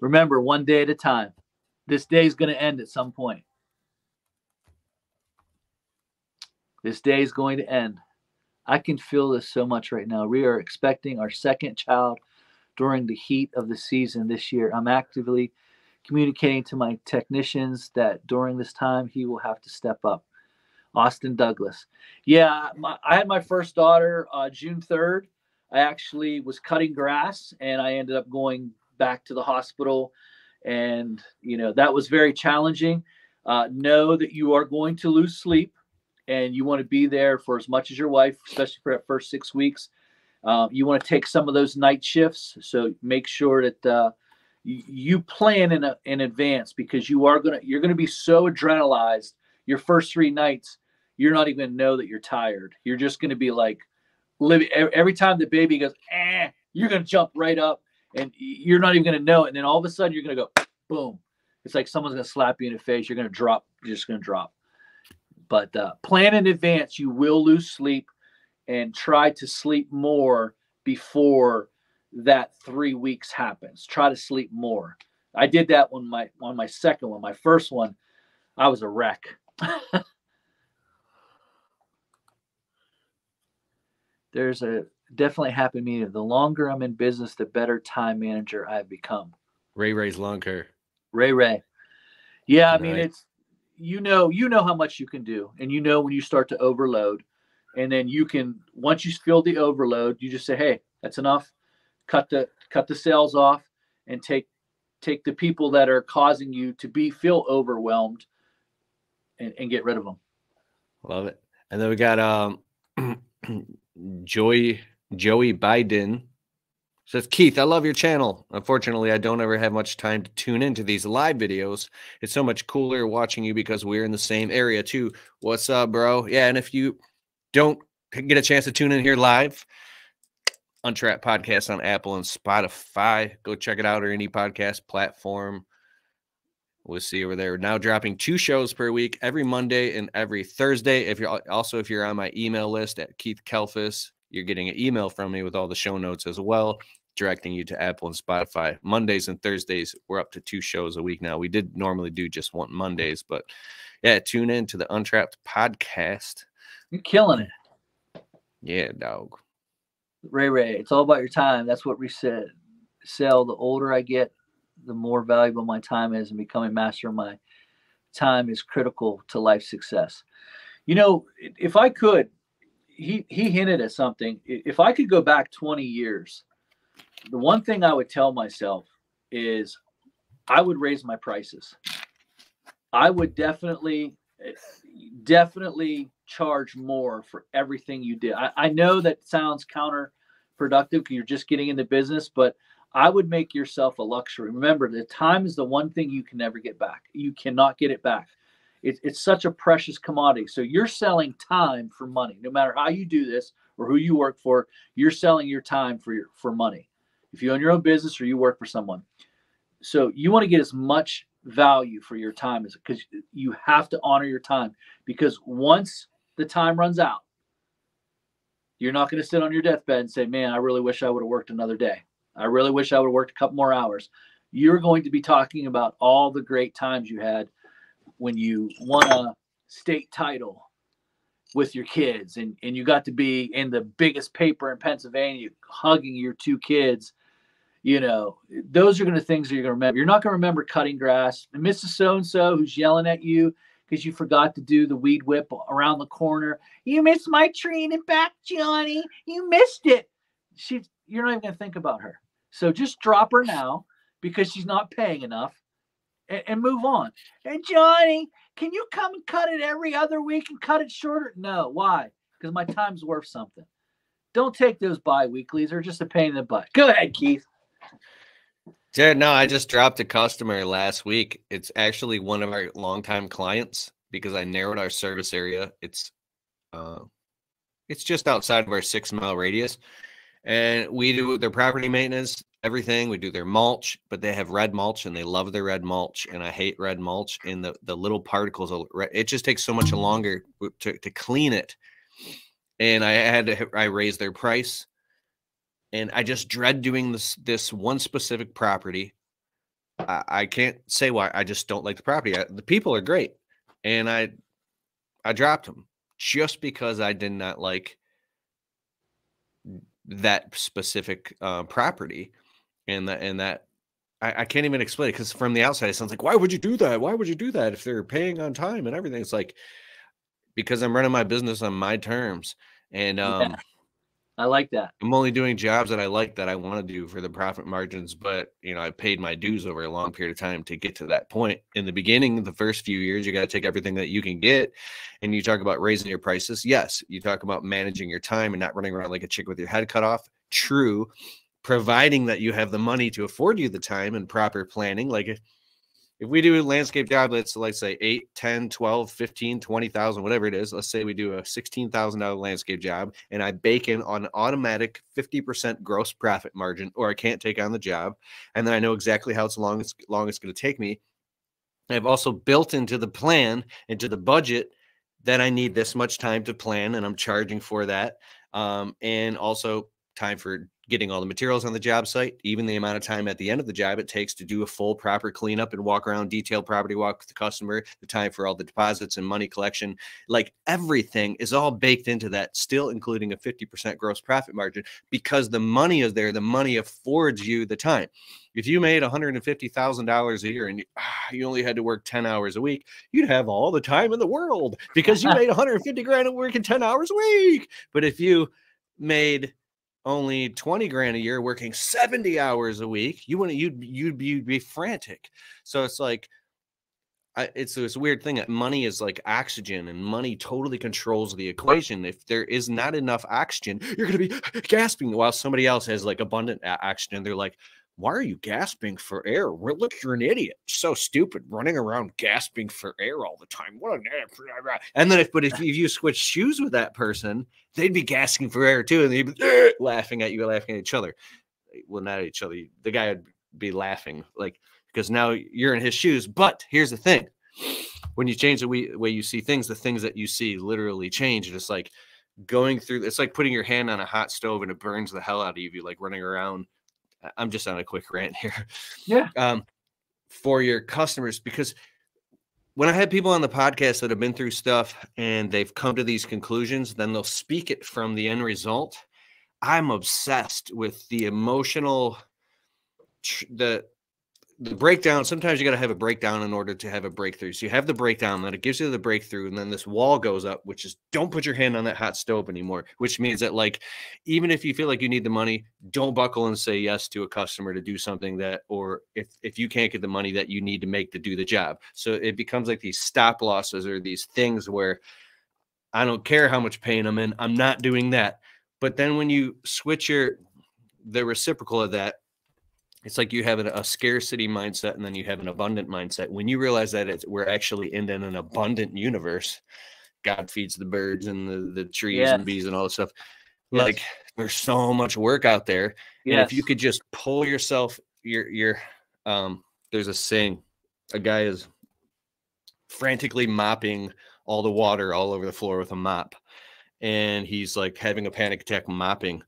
Remember, one day at a time. This day is going to end at some point. This day is going to end. I can feel this so much right now. We are expecting our second child during the heat of the season this year. I'm actively communicating to my technicians that during this time he will have to step up. Austin Douglas. Yeah, my, I had my first daughter uh, June 3rd. I actually was cutting grass and I ended up going back to the hospital. And, you know, that was very challenging. Uh, know that you are going to lose sleep and you want to be there for as much as your wife, especially for that first six weeks. Uh, you want to take some of those night shifts. So make sure that uh, you, plan in, a, in advance because you are going to, you're to be so adrenalized your first three nights you're not even gonna know that you're tired. You're just going to be like living every time the baby goes, eh, you're going to jump right up and you're not even going to know it. And then all of a sudden you're going to go boom. it's like someone's going to slap you in the face. You're going to drop. You're just going to drop. But uh, plan in advance. You will lose sleep, and try to sleep more before that three weeks happens. Try to sleep more. I did that when my on my second one. My first one, I was a wreck. There's a definitely happened to me. The longer I'm in business, the better time manager I've become. Ray Ray's lawn care. Ray Ray. Yeah, I mean it's you know you know how much you can do, and you know when you start to overload, and then you can once you feel the overload, you just say, hey, that's enough. Cut the cut the sales off, and take take the people that are causing you to be feel overwhelmed, and, and get rid of them. Love it. And then we got um Joy Joey Biden says Keith, I love your channel. Unfortunately, I don't ever have much time to tune into these live videos. It's so much cooler watching you because we're in the same area too. What's up, bro? Yeah, and if you don't get a chance to tune in here live, Untrapped Podcast on Apple and Spotify, go check it out or any podcast platform. We'll see over there. We're now dropping two shows per week, every Monday and every Thursday. If you're also if you're on my email list at Keith Kalfas, you're getting an email from me with all the show notes as well, directing you to Apple and Spotify. Mondays and Thursdays, we're up to two shows a week now. We did normally do just one Mondays, but yeah, tune in to the Untrapped podcast. You're killing it. Yeah, dog. Ray Ray, it's all about your time. That's what we said. Sell. The older I get, the more valuable my time is, and becoming master of my time is critical to life success. You know, if I could, he he hinted at something. If I could go back 20 years, the one thing I would tell myself is I would raise my prices. I would definitely eh, definitely charge more for everything you did. I, I know that sounds counterproductive you're just getting into business, but I would make yourself a luxury. Remember, the time is the one thing you can never get back. You cannot get it back it, it's such a precious commodity. So you're selling time for money. No matter how you do this or who you work for, you're selling your time for your for money. If you own your own business or you work for someone. So you want to get as much value for your time as because you have to honor your time because once the time runs out, you're not going to sit on your deathbed and say, "Man, I really wish I would have worked another day. I really wish I would have worked a couple more hours." You're going to be talking about all the great times you had when you won a state title with your kids and, and you got to be in the biggest paper in Pennsylvania hugging your two kids, you know, those are going to things that you're going to remember. You're not going to remember cutting grass. And Mrs. So and so who's yelling at you because you forgot to do the weed whip around the corner. You missed my tree in back, Johnny. You missed it. She's you're not even going to think about her. So just drop her now because she's not paying enough and, and move on. And Johnny, can you come and cut it every other week and cut it shorter? No. Why? Because my time's worth something. Don't take those bi-weeklies. They're just a pain in the butt. Go ahead, Keith. Jared, no, I just dropped a customer last week. It's actually one of our longtime clients because I narrowed our service area. It's uh it's just outside of our six mile radius. And we do their property maintenance everything. We do their mulch, but they have red mulch and they love their red mulch. And I hate red mulch and the, the little particles. It just takes so much longer to, to clean it. And I had to, I raised their price. And I just dread doing this, this one specific property. I, I can't say why. I just don't like the property. I, the people are great. And I, I dropped them just because I did not like that specific uh, property and that and that I, I can't even explain it because from the outside it sounds like why would you do that? Why would you do that if they're paying on time and everything? It's like because I'm running my business on my terms. And um yeah, I like that. I'm only doing jobs that I like that I want to do for the profit margins, but you know, I paid my dues over a long period of time to get to that point. In the beginning, the first few years, you got to take everything that you can get. And you talk about raising your prices. Yes, you talk about managing your time and not running around like a chick with your head cut off. True providing that you have the money to afford you the time and proper planning like if, we do a landscape job let's let's say 8 10 12 15 20000 whatever it is let's say we do a $16000 landscape job and i bake in on an automatic 50% gross profit margin or i can't take on the job and then i know exactly how it's long it's long it's going to take me I've also built into the plan, into the budget, that I need this much time to plan, and I'm charging for that. Um, and also time for getting all the materials on the job site, even the amount of time at the end of the job it takes to do a full proper cleanup and walk around, detailed property walk with the customer, the time for all the deposits and money collection. Like everything is all baked into that, still including a 50% gross profit margin because the money is there. The money affords you the time. If you made $150,000 a year and you, ah, you only had to work 10 hours a week, you'd have all the time in the world because you made 150 grand and working 10 hours a week. But if you made only 20 grand a year working 70 hours a week you wouldn't you'd you'd be, you'd be frantic. So it's like I, it's this weird thing that money is like oxygen and money totally controls the equation. If there is not enough oxygen you're going to be gasping while somebody else has like abundant oxygen. They're like why are you gasping for air? Look, you're an idiot. So stupid, running around gasping for air all the time. What an and then if but if, you switch shoes with that person, they'd be gasping for air too, and they'd be laughing at you, laughing at each other. Eh, well, not at each other. The guy would be laughing like because now you're in his shoes. But here's the thing: when you change the way, way you see things, the things that you see literally change. And it's like going through. It's like putting your hand on a hot stove and it burns the hell out of you. Like running around I'm just on a quick rant here. Yeah. Um, for your customers, because when I have people on the podcast that have been through stuff and they've come to these conclusions, then they'll speak it from the end result. I'm obsessed with the emotional, the the breakdown sometimes you got to have a breakdown in order to have a breakthrough. So you have the breakdown then it gives you the breakthrough and then this wall goes up which is don't put your hand on that hot stove anymore which means that like even if you feel like you need the money don't buckle and say yes to a customer to do something that or if if you can't get the money that you need to make to do the job. So it becomes like these stop losses or these things where i don't care how much pain i'm in i'm not doing that. But then when you switch your the reciprocal of that it's like you have a, scarcity mindset and then you have an abundant mindset. When you realize that it's, we're actually in an abundant universe, God feeds the birds and the, the trees yes. and bees and all this stuff. Yes. Like there's so much work out there. Yes. And if you could just pull yourself, your your um, there's a saying, a guy is frantically mopping all the water all over the floor with a mop. And he's like having a panic attack mopping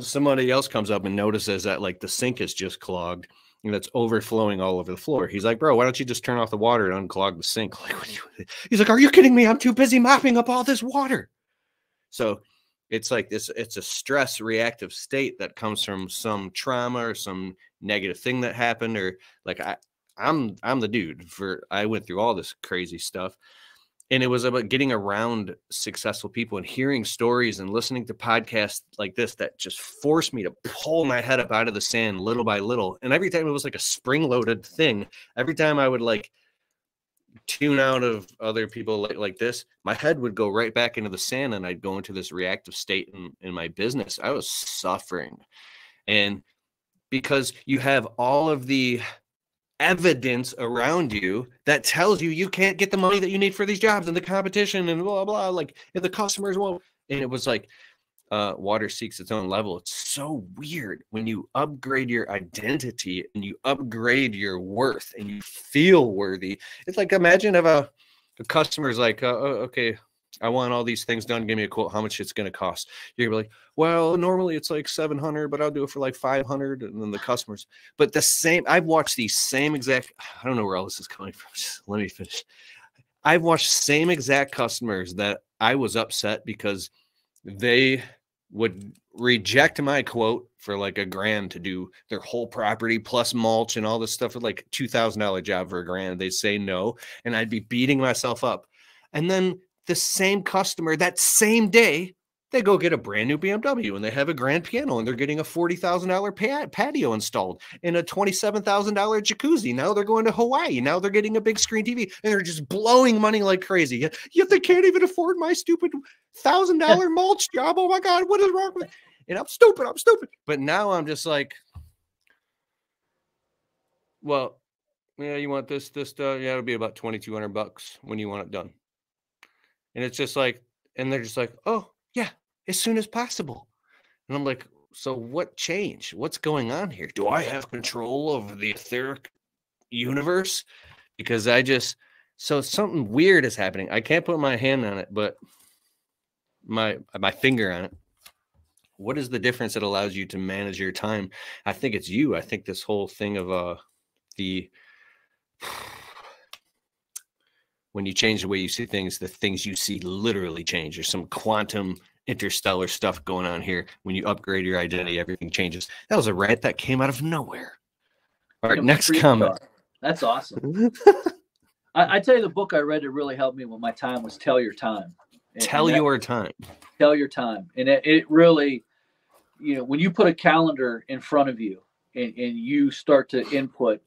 somebody else comes up and notices that like the sink is just clogged and that's overflowing all over the floor. He's like, bro, why don't you just turn off the water and unclog the sink? Like, what you? he's like, are you kidding me? I'm too busy mopping up all this water. So it's like this, it's a stress reactive state that comes from some trauma or some negative thing that happened, or like I, I'm I'm the dude for I went through all this crazy stuff and it was about getting around successful people and hearing stories and listening to podcasts like this that just forced me to pull my head up out of the sand little by little. And every time it was like a spring loaded thing every time i would like tune out of other people like, like this my head would go right back into the sand and i'd go into this reactive state in, in my business. I was suffering. And because you have all of the evidence around you that tells you you can't get the money that you need for these jobs and the competition and blah blah like if the customers won't and it was like uh, water seeks its own level. It's so weird when you upgrade your identity and you upgrade your worth and you feel worthy. It's like imagine if a, a customer's like uh, oh, okay I want all these things done. Give me a quote. How much it's going to cost? You're gonna be like, well, normally it's like 700, but I'll do it for like 500. And then the customers, but the same, I've watched the same exact, I don't know where all this is coming from. Just let me finish. I've watched same exact customers that I was upset because they would reject my quote for like a grand to do their whole property plus mulch and all this stuff with like $2,000 job for a grand. They say no. And I'd be beating myself up. And then the same customer that same day they go get a brand new BMW and they have a grand piano and they're getting a $40,000 patio installed and a $27,000 jacuzzi. Now they're going to Hawaii. Now they're getting a big screen TV and they're just blowing money like crazy. Yet they can't even afford my stupid $1,000 mulch job. Oh my God, what is wrong with And I'm stupid. I'm stupid. But now I'm just like, well, yeah, you want this, this, uh, yeah, it'll be about 2200 bucks when you want it done. And it's just like, and they're just like, oh, yeah, as soon as possible. And I'm like, so what changed? What's going on here? Do I have control over the etheric universe? because I just so something weird is happening. I can't put my hand on it, but my my finger on it. What is the difference that allows you to manage your time? I think it's you. I think this whole thing of uh the when you change the way you see things, the things you see literally change. There's some quantum interstellar stuff going on here. When you upgrade your identity, everything changes. That was a rant that came out of nowhere. All right, next comment. That's awesome. I, I, tell you, the book I read that really helped me with my time was Tell Your Time. And, tell and that, your time. Tell your time. And it, it, really, you know, when you put a calendar in front of you and, and you start to input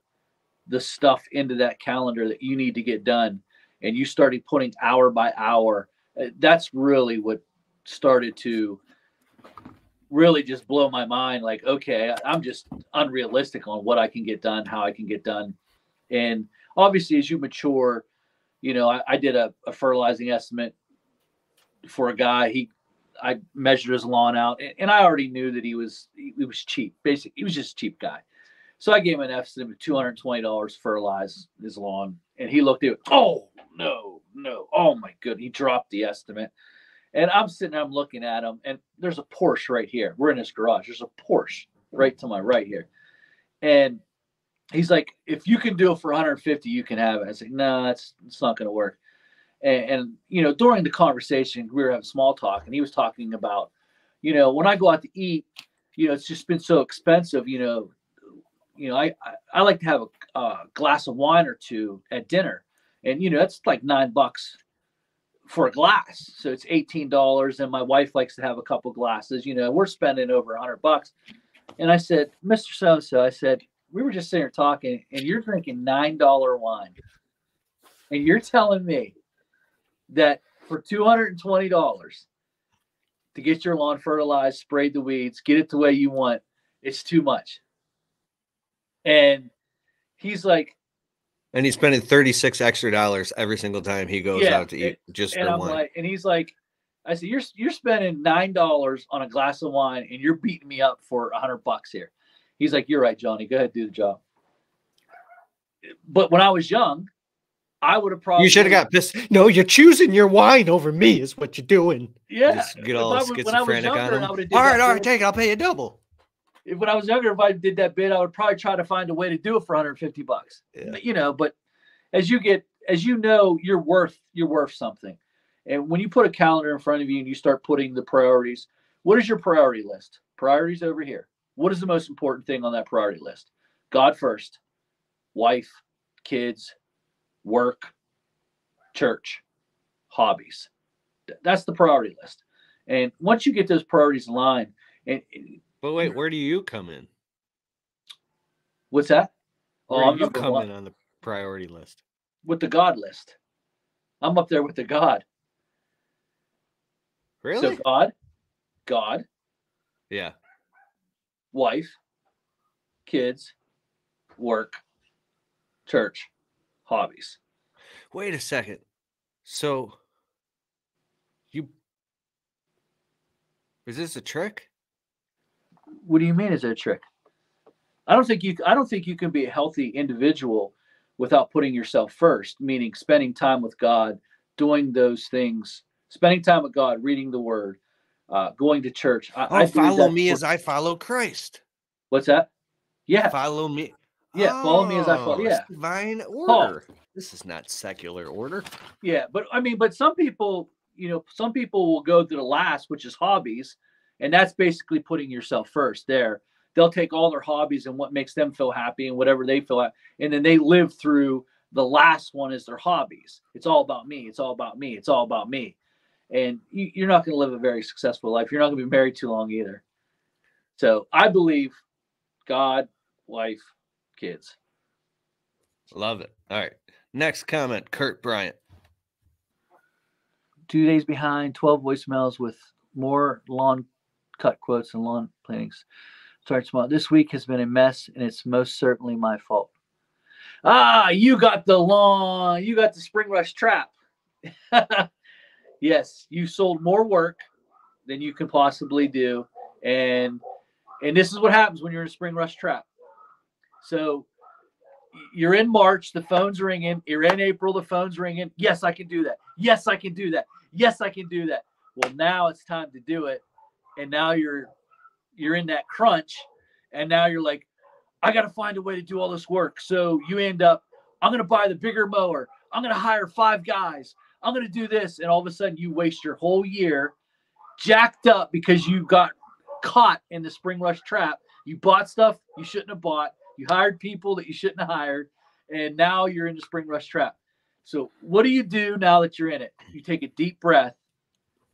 the stuff into that calendar that you need to get done, and you started putting hour by hour, uh, that's really what started to really just blow my mind like okay i'm just unrealistic on what i can get done how i can get done. And obviously as you mature you know i, I did a, a, fertilizing estimate for a guy. He i measured his lawn out and, and i already knew that he was he, he was cheap basically he was just a cheap guy. So i gave him an estimate of $220 fertilize his lawn and he looked at it oh no no oh my good he dropped the estimate and I'm sitting there, I'm looking at him, and there's a Porsche right here. We're in his garage. There's a Porsche right to my right here. And he's like, if you can do it for 150, you can have it. I said, no, that's it's not going to work. And, and, you know, during the conversation, we were having small talk, and he was talking about, you know, when I go out to eat, you know, it's just been so expensive. You know, you know, I I, I like to have a, a glass of wine or two at dinner, and you know, that's like nine bucks for a glass. So it's $18 and my wife likes to have a couple glasses. You know, we're spending over a hundred bucks. And I said, Mr. So-and-so, I said, we were just sitting here talking and you're drinking $9 wine. And you're telling me that for $220 to get your lawn fertilized, sprayed the weeds, get it the way you want, it's too much. And he's like, and he's spending 36 extra dollars every single time he goes yeah, out to eat just and for I'm wine. Like, and he's like, I said, You're you're spending nine dollars on a glass of wine and you're beating me up for a hundred bucks here. He's like, You're right, Johnny. Go ahead, do the job. But when I was young, I would have probably You should have got pissed. No, you're choosing your wine over me, is what you're doing. Yeah. Just get all schizophrenic on him. All right, all right, take it. I'll pay you double if, when I was younger, if I did that bid, I would probably try to find a way to do it for 150 bucks. Yeah. You know, but as you get, as you know, you're worth you're worth something. And when you put a calendar in front of you and you start putting the priorities, what is your priority list? Priorities over here. What is the most important thing on that priority list? God first, wife, kids, work, church, hobbies. That's the priority list. And once you get those priorities line, and but wait, where do you come in? What's that? Where oh, I'm you come in on the priority list with the God list. I'm up there with the God. Really? So God, God. Yeah. Wife, kids, work, church, hobbies. Wait a second. So you is this a trick? What do you mean is it a trick? I don't think you I don't think you can be a healthy individual without putting yourself first, meaning spending time with God, doing those things, spending time with God, reading the word, uh, going to church. I, oh, I follow me as I follow Christ. What's that? Yeah. Follow me. Yeah, oh, follow me as I follow. Yeah. Divine order. Oh. This is not secular order. Yeah, but I mean, but some people, you know, some people will go to the last, which is hobbies, and that's basically putting yourself first there. They'll take all their hobbies and what makes them feel happy and whatever they feel and then they live through the last one is their hobbies. It's all about me. It's all about me. It's all about me. And you, are not going to live a very successful life. You're not going to be married too long either. So i believe god wife kids. Love it. All right. Next comment kurt bryant. Two days behind 12 voicemails with more lawn cut quotes and lawn plantings. Sorry, tomorrow. This week has been a mess, and it's most certainly my fault. Ah, you got the lawn. You got the spring rush trap. yes, you sold more work than you can possibly do, and and this is what happens when you're in a spring rush trap. So you're in March, the phone's ringing. You're in April, the phone's ringing. Yes, I can do that. Yes, I can do that. Yes, I can do that. Well, now it's time to do it, and now you're you're in that crunch, and now you're like, I got to find a way to do all this work. So you end up, I'm going to buy the bigger mower. I'm going to hire five guys. I'm going to do this, and all of a sudden you waste your whole year, jacked up because you got caught in the spring rush trap. You bought stuff you shouldn't have bought you hired people that you shouldn't have hired, and now you're in the spring rush trap. So, what do you do now that you're in it? You take a deep breath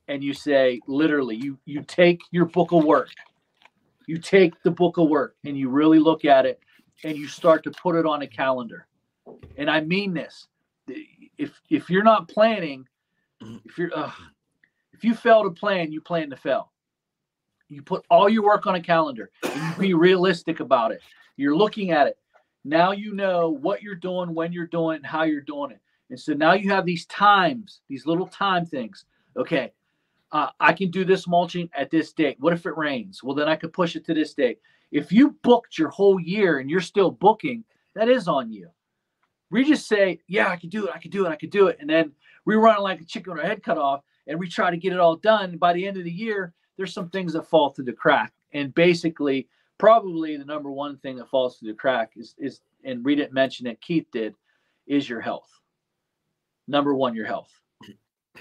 and you say, literally, you you take your book of work, you take the book of work, and you really look at it, and you start to put it on a calendar. And I mean this: if if you're not planning, if you're if you fail to plan, you plan to fail. You put all your work on a calendar and you be realistic about it. You're looking at it. Now you know what you're doing, when you're doing it, and how you're doing it. And so now you have these times, these little time things. Okay, uh, I can do this mulching at this date. What if it rains? Well, then I could push it to this date. If you booked your whole year and you're still booking, that is on you. We just say, yeah, I can do it, I can do it, I can do it. And then we run like a chicken with our head cut off and we try to get it all done. By the end of the year, there's some things that fall through the crack. And basically, probably the number one thing that falls through the crack is is and we didn't mention it keith did is your health number one your health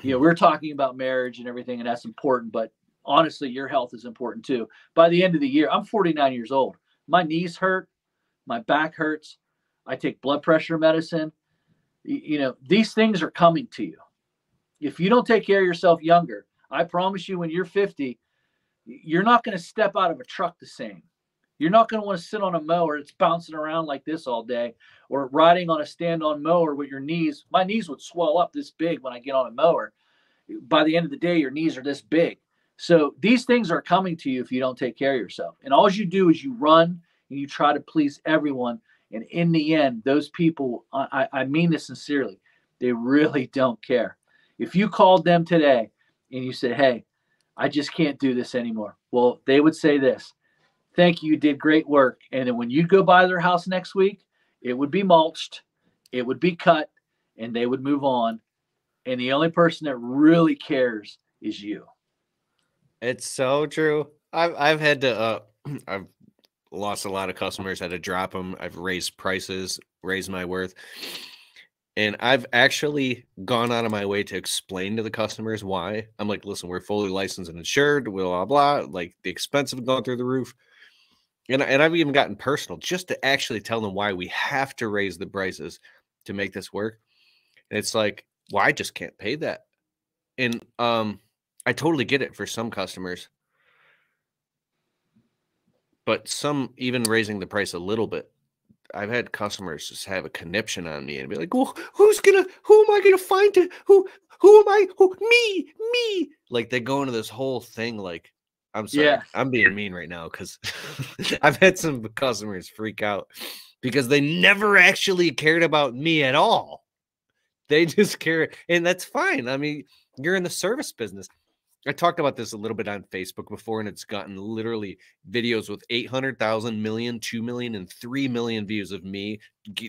you know we're talking about marriage and everything and that's important but honestly your health is important too. By the end of the year i'm 49 years old. My knees hurt my back hurts i take blood pressure medicine. You know these things are coming to you. If you don't take care of yourself younger i promise you when you're 50 you're not going to step out of a truck the same you're not going to want to sit on a mower. It's bouncing around like this all day, or riding on a stand-on mower with your knees. My knees would swell up this big when I get on a mower. By the end of the day, your knees are this big. So these things are coming to you if you don't take care of yourself. And all you do is you run and you try to please everyone. And in the end, those people, I, I mean this sincerely, they really don't care. If you called them today and you said, Hey, I just can't do this anymore. Well, they would say this thank you, you did great work. And then when you go by their house next week, it would be mulched, it would be cut, and they would move on. And the only person that really cares is you. It's so true. I've I've had to uh, I've lost a lot of customers, had to drop them. I've raised prices, raised my worth. And I've actually gone out of my way to explain to the customers why. I'm like, listen, we're fully licensed and insured, blah, blah, blah. Like the expense have gone through the roof and, and I've even gotten personal just to actually tell them why we have to raise the prices to make this work. And it's like, well, I just can't pay that. And um, I totally get it for some customers. But some even raising the price a little bit. I've had customers just have a conniption on me and be like, "Well, who's gonna? Who am I gonna find to? Who? Who am I? Who? Me? Me?" Like they go into this whole thing like, I'm sorry. Yeah. I'm being mean right now because I've had some customers freak out because they never actually cared about me at all. They just care, and that's fine. I mean, you're in the service business. I talked about this a little bit on Facebook before, and it's gotten literally videos with 800,000 million, 2 million, and 3 million views of me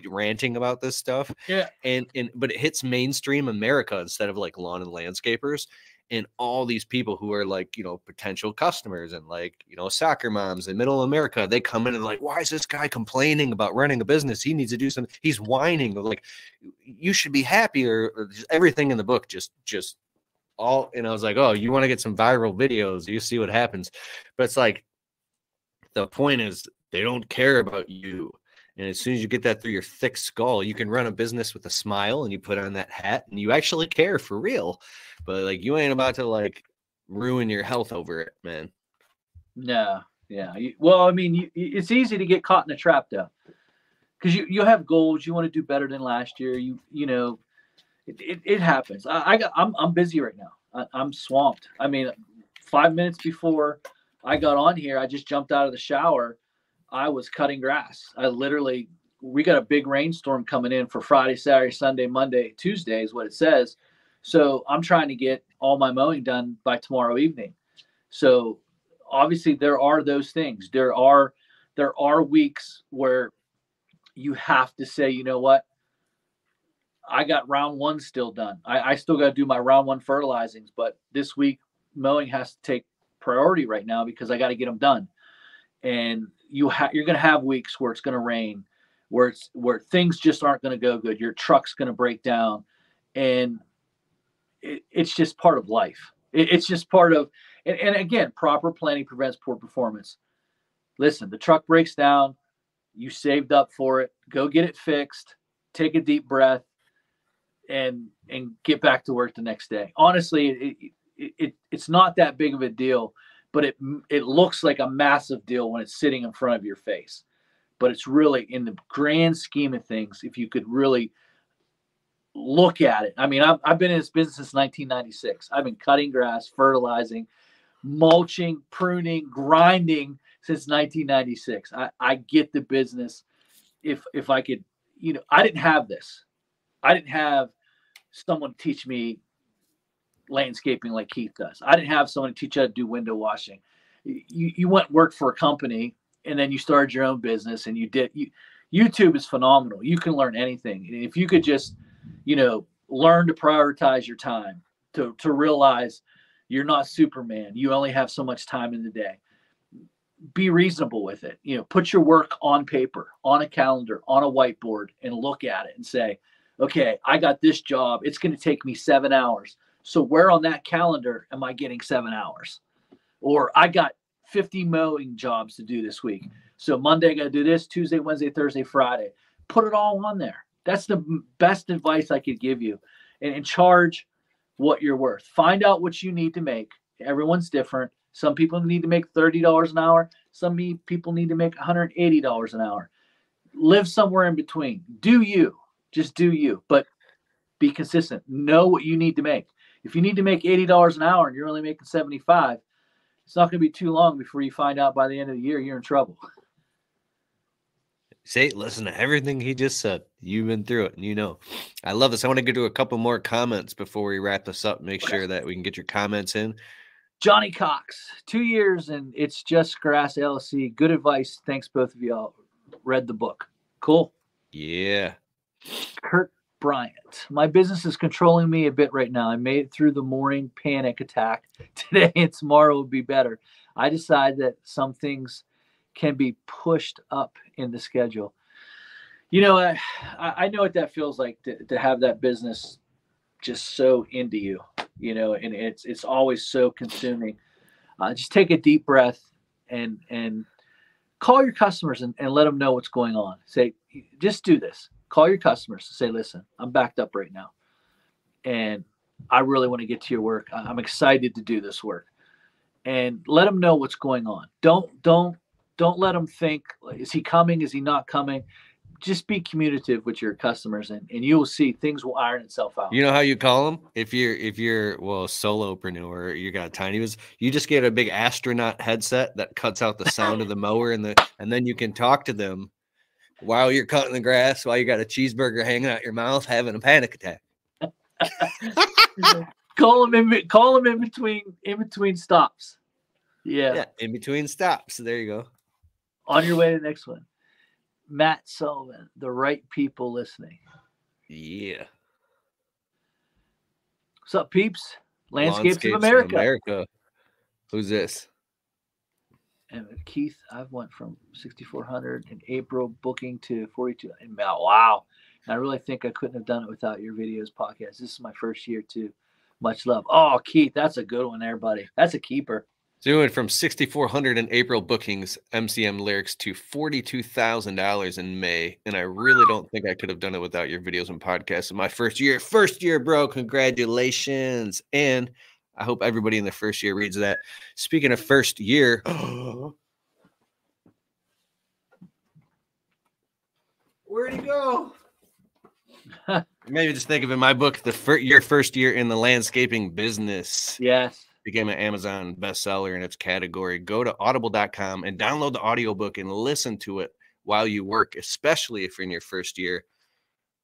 ranting about this stuff. Yeah. And, and, but it hits mainstream America instead of like lawn and landscapers and all these people who are like you know potential customers and like you know soccer moms in middle america they come in and like why is this guy complaining about running a business? He needs to do something he's whining like you should be happier everything in the book just just all and i was like oh you want to get some viral videos? You see what happens. But it's like the point is they don't care about you and as soon as you get that through your thick skull, you can run a business with a smile and you put on that hat and you actually care for real. But like you ain't about to like ruin your health over it, man. No, yeah. Well, I mean, you, it's easy to get caught in a trap though, because you you have goals. You want to do better than last year. You you know, it, it, it happens. I, I got I'm I'm busy right now. I, I'm swamped. I mean, five minutes before I got on here, I just jumped out of the shower I was cutting grass. I literally, we got a big rainstorm coming in for Friday, Saturday, Sunday, Monday, Tuesday is what it says. So I'm trying to get all my mowing done by tomorrow evening. So obviously there are those things. There are there are weeks where you have to say, you know what? I got round one still done. I, I still got to do my round one fertilizings, but this week mowing has to take priority right now because I got to get them done. And you ha- you're going to have weeks where it's going to rain, where it's where things just aren't going to go good. Your truck's going to break down, and it, it's just part of life. It, it's just part of, and, and again, proper planning prevents poor performance. Listen, the truck breaks down, you saved up for it. Go get it fixed. Take a deep breath, and and get back to work the next day. Honestly, it, it, it it's not that big of a deal, but it it looks like a massive deal when it's sitting in front of your face. But it's really in the grand scheme of things, if you could really look at it. I mean, I've, I've been in this business since 1996. I've been cutting grass, fertilizing, mulching, pruning, grinding since 1996. I, I get the business. If if I could, you know, I didn't have this. I didn't have someone teach me landscaping like Keith does. I didn't have someone teach you how to do window washing. You you went work for a company and then you started your own business and you did you YouTube is phenomenal. You can learn anything. And if you could just, you know, learn to prioritize your time, to to realize you're not Superman. You only have so much time in the day be reasonable with it. You know, put your work on paper, on a calendar, on a whiteboard, and look at it and say, okay, I got this job. It's going to take me seven hours. So where on that calendar am I getting seven hours? Or I got 50 mowing jobs to do this week. So Monday I got to do this, Tuesday, Wednesday, Thursday, Friday. Put it all on there. That's the best advice I could give you. And, and charge what you're worth. Find out what you need to make. Everyone's different some people need to make $30 an hour. Some people need to make $180 an hour. Live somewhere in between. Do you. Just do you. But be consistent. Know what you need to make. If you need to make $80 an hour and you're only making 75, it's not going to be too long before you find out by the end of the year you're in trouble. Say, listen to everything he just said. You've been through it and you know. I love this. I want to get to a couple more comments before we wrap this up. Make sure that we can get your comments in. Johnny Cox, two years and it's just grass LLC. Good advice. Thanks, both of y'all. Read the book. Cool. Yeah. Kurt Bryant. My business is controlling me a bit right now. I made it through the morning panic attack. Today and tomorrow will be better. I decide that some things can be pushed up in the schedule. You know, I, I know what that feels like to, to have that business just so into you you know, and it's it's always so consuming. Uh, just take a deep breath and and call your customers and, and let them know what's going on. Say, just do this. Call your customers. To say, listen, I'm backed up right now, and I really want to get to your work. I'm excited to do this work, and let them know what's going on. Don't don't don't let them think is he coming? Is he not coming? just be communicative with your customers and, and you will see things will iron itself out. You know how you call them? If you're if you're well solopreneur, you got a tiny was you just get a big astronaut headset that cuts out the sound of the mower and the and then you can talk to them while you're cutting the grass, while you got a cheeseburger hanging out your mouth, having a panic attack. call them in call them in between in between stops. Yeah. yeah, in between stops. There you go. On your way to the next one. Matt Sullivan, the right people listening. Yeah. What's up, peeps? Landscapes, Landscapes of America. America. Who's this? And Keith, I've went from 6,400 in April booking to 42. And wow. And I really think I couldn't have done it without your videos podcast. This is my first year too. Much love. Oh, Keith, that's a good one there, buddy. That's a keeper. We from 6,400 in April bookings, MCM lyrics, to $42,000 in May. And I really don't think I could have done it without your videos and podcasts in my first year. First year, bro. Congratulations. And I hope everybody in the first year reads that. Speaking of first year, where'd he go? Maybe just think of in my book the fir- your first year in the landscaping business. Yes became an Amazon bestseller in its category. Go to audible.com and download the audiobook and listen to it while you work, especially if you're in your first year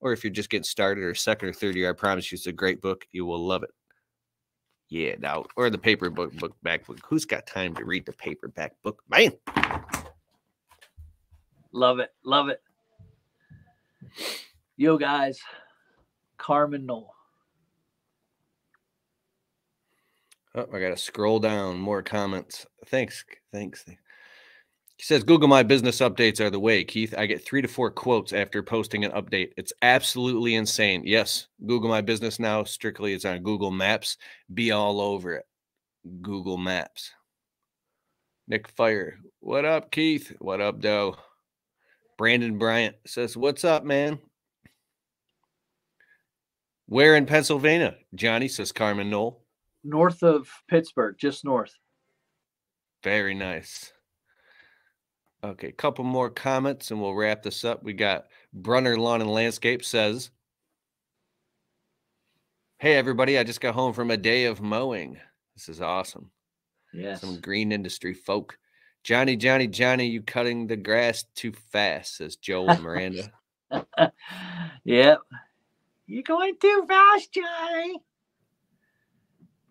or if you're just getting started or second or third year. I promise you it's a great book. You will love it. Yeah, now or the paper book book back book. Who's got time to read the paperback book? Man. Love it. Love it. Yo, guys. Carmen Knoll. Oh, I gotta scroll down. More comments. Thanks. Thanks. He says Google My Business updates are the way, Keith. I get three to four quotes after posting an update. It's absolutely insane. Yes, Google My Business now strictly it's on Google Maps. Be all over it. Google Maps. Nick Fire. What up, Keith? What up, Doe? Brandon Bryant says, What's up, man? Where in Pennsylvania? Johnny says Carmen Knoll. North of Pittsburgh, just north. Very nice. Okay, a couple more comments and we'll wrap this up. We got Brunner Lawn and Landscape says, Hey, everybody, I just got home from a day of mowing. This is awesome. Yes. Some green industry folk. Johnny, Johnny, Johnny, you cutting the grass too fast, says Joel Miranda. yep. You're going too fast, Johnny.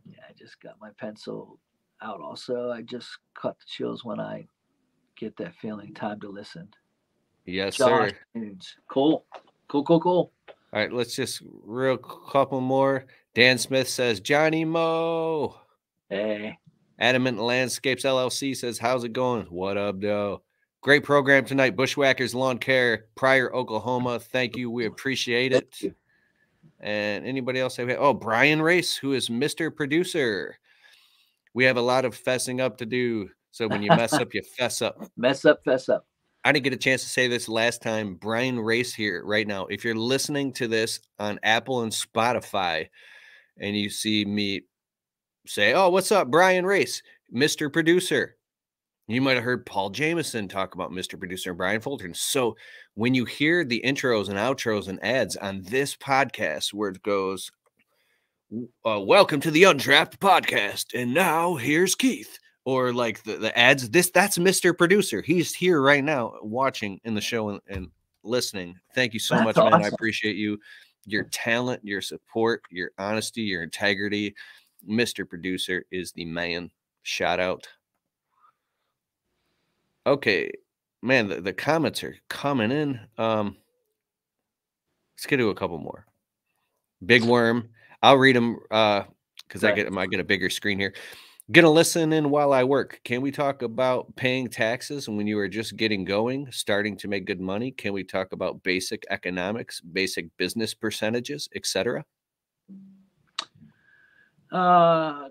Yeah, I just got my pencil out also. I just caught the chills when I get that feeling. Time to listen. Yes, Josh sir. Cool. Cool, cool, cool. All right, let's just real couple more. Dan Smith says, Johnny Mow. Hey. Adamant Landscapes LLC says, How's it going? What up, though? Great program tonight. Bushwhackers Lawn Care, Pryor, Oklahoma. Thank you. We appreciate it. And anybody else have oh Brian Race, who is Mr. Producer. We have a lot of fessing up to do. So when you mess up, you fess up. Mess up, fess up. I didn't get a chance to say this last time. Brian Race here right now. If you're listening to this on Apple and Spotify and you see me say, Oh, what's up, Brian Race, Mr. Producer? You might have heard Paul Jameson talk about Mr. Producer and Brian Fulton. So when you hear the intros and outros and ads on this podcast where it goes, uh, Welcome to the Untrapped Podcast. And now here's Keith or like the, the ads this that's mr producer he's here right now watching in the show and, and listening thank you so that's much awesome. man i appreciate you your talent your support your honesty your integrity mr producer is the man shout out okay man the, the comments are coming in um let's get to a couple more big worm i'll read them uh because right. i get i get a bigger screen here Gonna listen in while I work. Can we talk about paying taxes when you are just getting going, starting to make good money? Can we talk about basic economics, basic business percentages, etc.? Uh,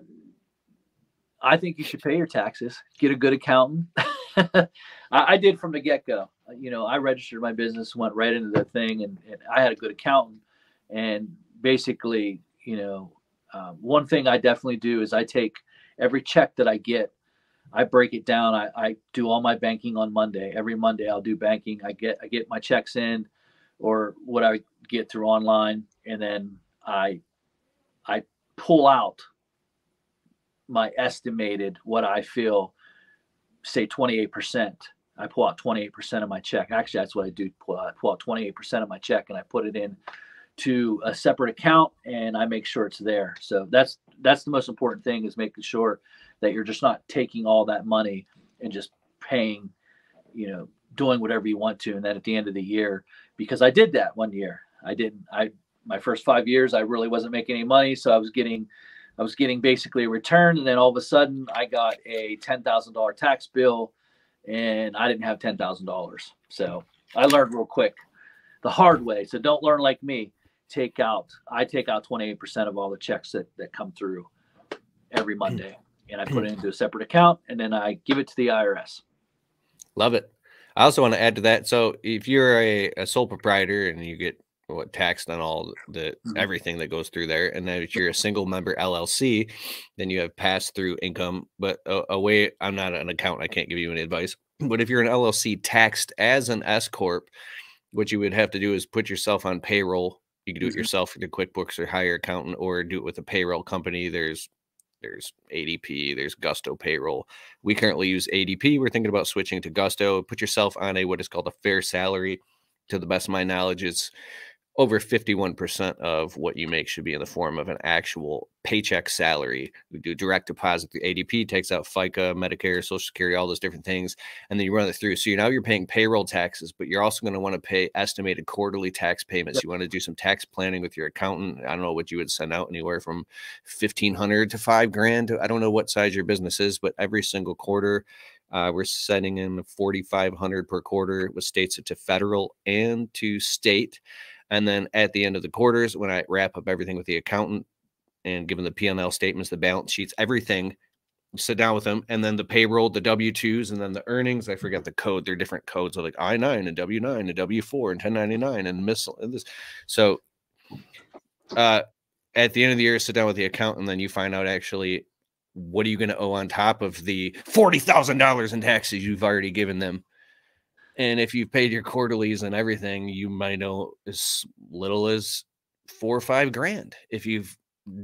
I think you should pay your taxes. Get a good accountant. I, I, did from the get go. You know, I registered my business, went right into the thing, and, and I had a good accountant. And basically, you know, um, one thing I definitely do is I take every check that I get, I break it down. I, I do all my banking on Monday. Every Monday I'll do banking. I get I get my checks in or what I get through online and then I I pull out my estimated what I feel say 28%. I pull out 28% of my check. Actually, that's what I do. Pull out, pull out 28% of my check and I put it in to a separate account and I make sure it's there. So that's that's the most important thing is making sure that you're just not taking all that money and just paying, you know, doing whatever you want to and then at the end of the year because I did that one year. I didn't I my first 5 years I really wasn't making any money so I was getting I was getting basically a return and then all of a sudden I got a $10,000 tax bill and I didn't have $10,000. So I learned real quick the hard way. So don't learn like me take out I take out 28% of all the checks that, that come through every hmm. Monday and I put it into a separate account and then I give it to the IRS. Love it. I also want to add to that. So if you're a, a sole proprietor and you get what taxed on all the mm-hmm. everything that goes through there, and then if you're a single member LLC, then you have pass through income. But a, a way I'm not an accountant, I can't give you any advice. But if you're an LLC taxed as an S corp, what you would have to do is put yourself on payroll you can do it mm-hmm. yourself with QuickBooks or hire accountant, or do it with a payroll company. There's there's ADP, there's Gusto payroll. We currently use ADP. We're thinking about switching to Gusto. Put yourself on a what is called a fair salary. To the best of my knowledge, it's over 51% of what you make should be in the form of an actual paycheck salary. We do direct deposit. The ADP takes out FICA, Medicare, Social Security, all those different things, and then you run it through. So you now you're paying payroll taxes, but you're also going to want to pay estimated quarterly tax payments. You want to do some tax planning with your accountant. I don't know what you would send out anywhere from 1500 to five grand. I don't know what size your business is, but every single quarter uh, we're sending in 4,500 per quarter with states to federal and to state. And then at the end of the quarters, when I wrap up everything with the accountant and given the P&L statements, the balance sheets, everything, sit down with them, and then the payroll, the W twos, and then the earnings. I forget the code. They're different codes, like I nine and W nine and W four and ten ninety nine and missile and this. So, uh, at the end of the year, sit down with the accountant, and then you find out actually what are you going to owe on top of the forty thousand dollars in taxes you've already given them and if you've paid your quarterlies and everything, you might know as little as four or five grand if you've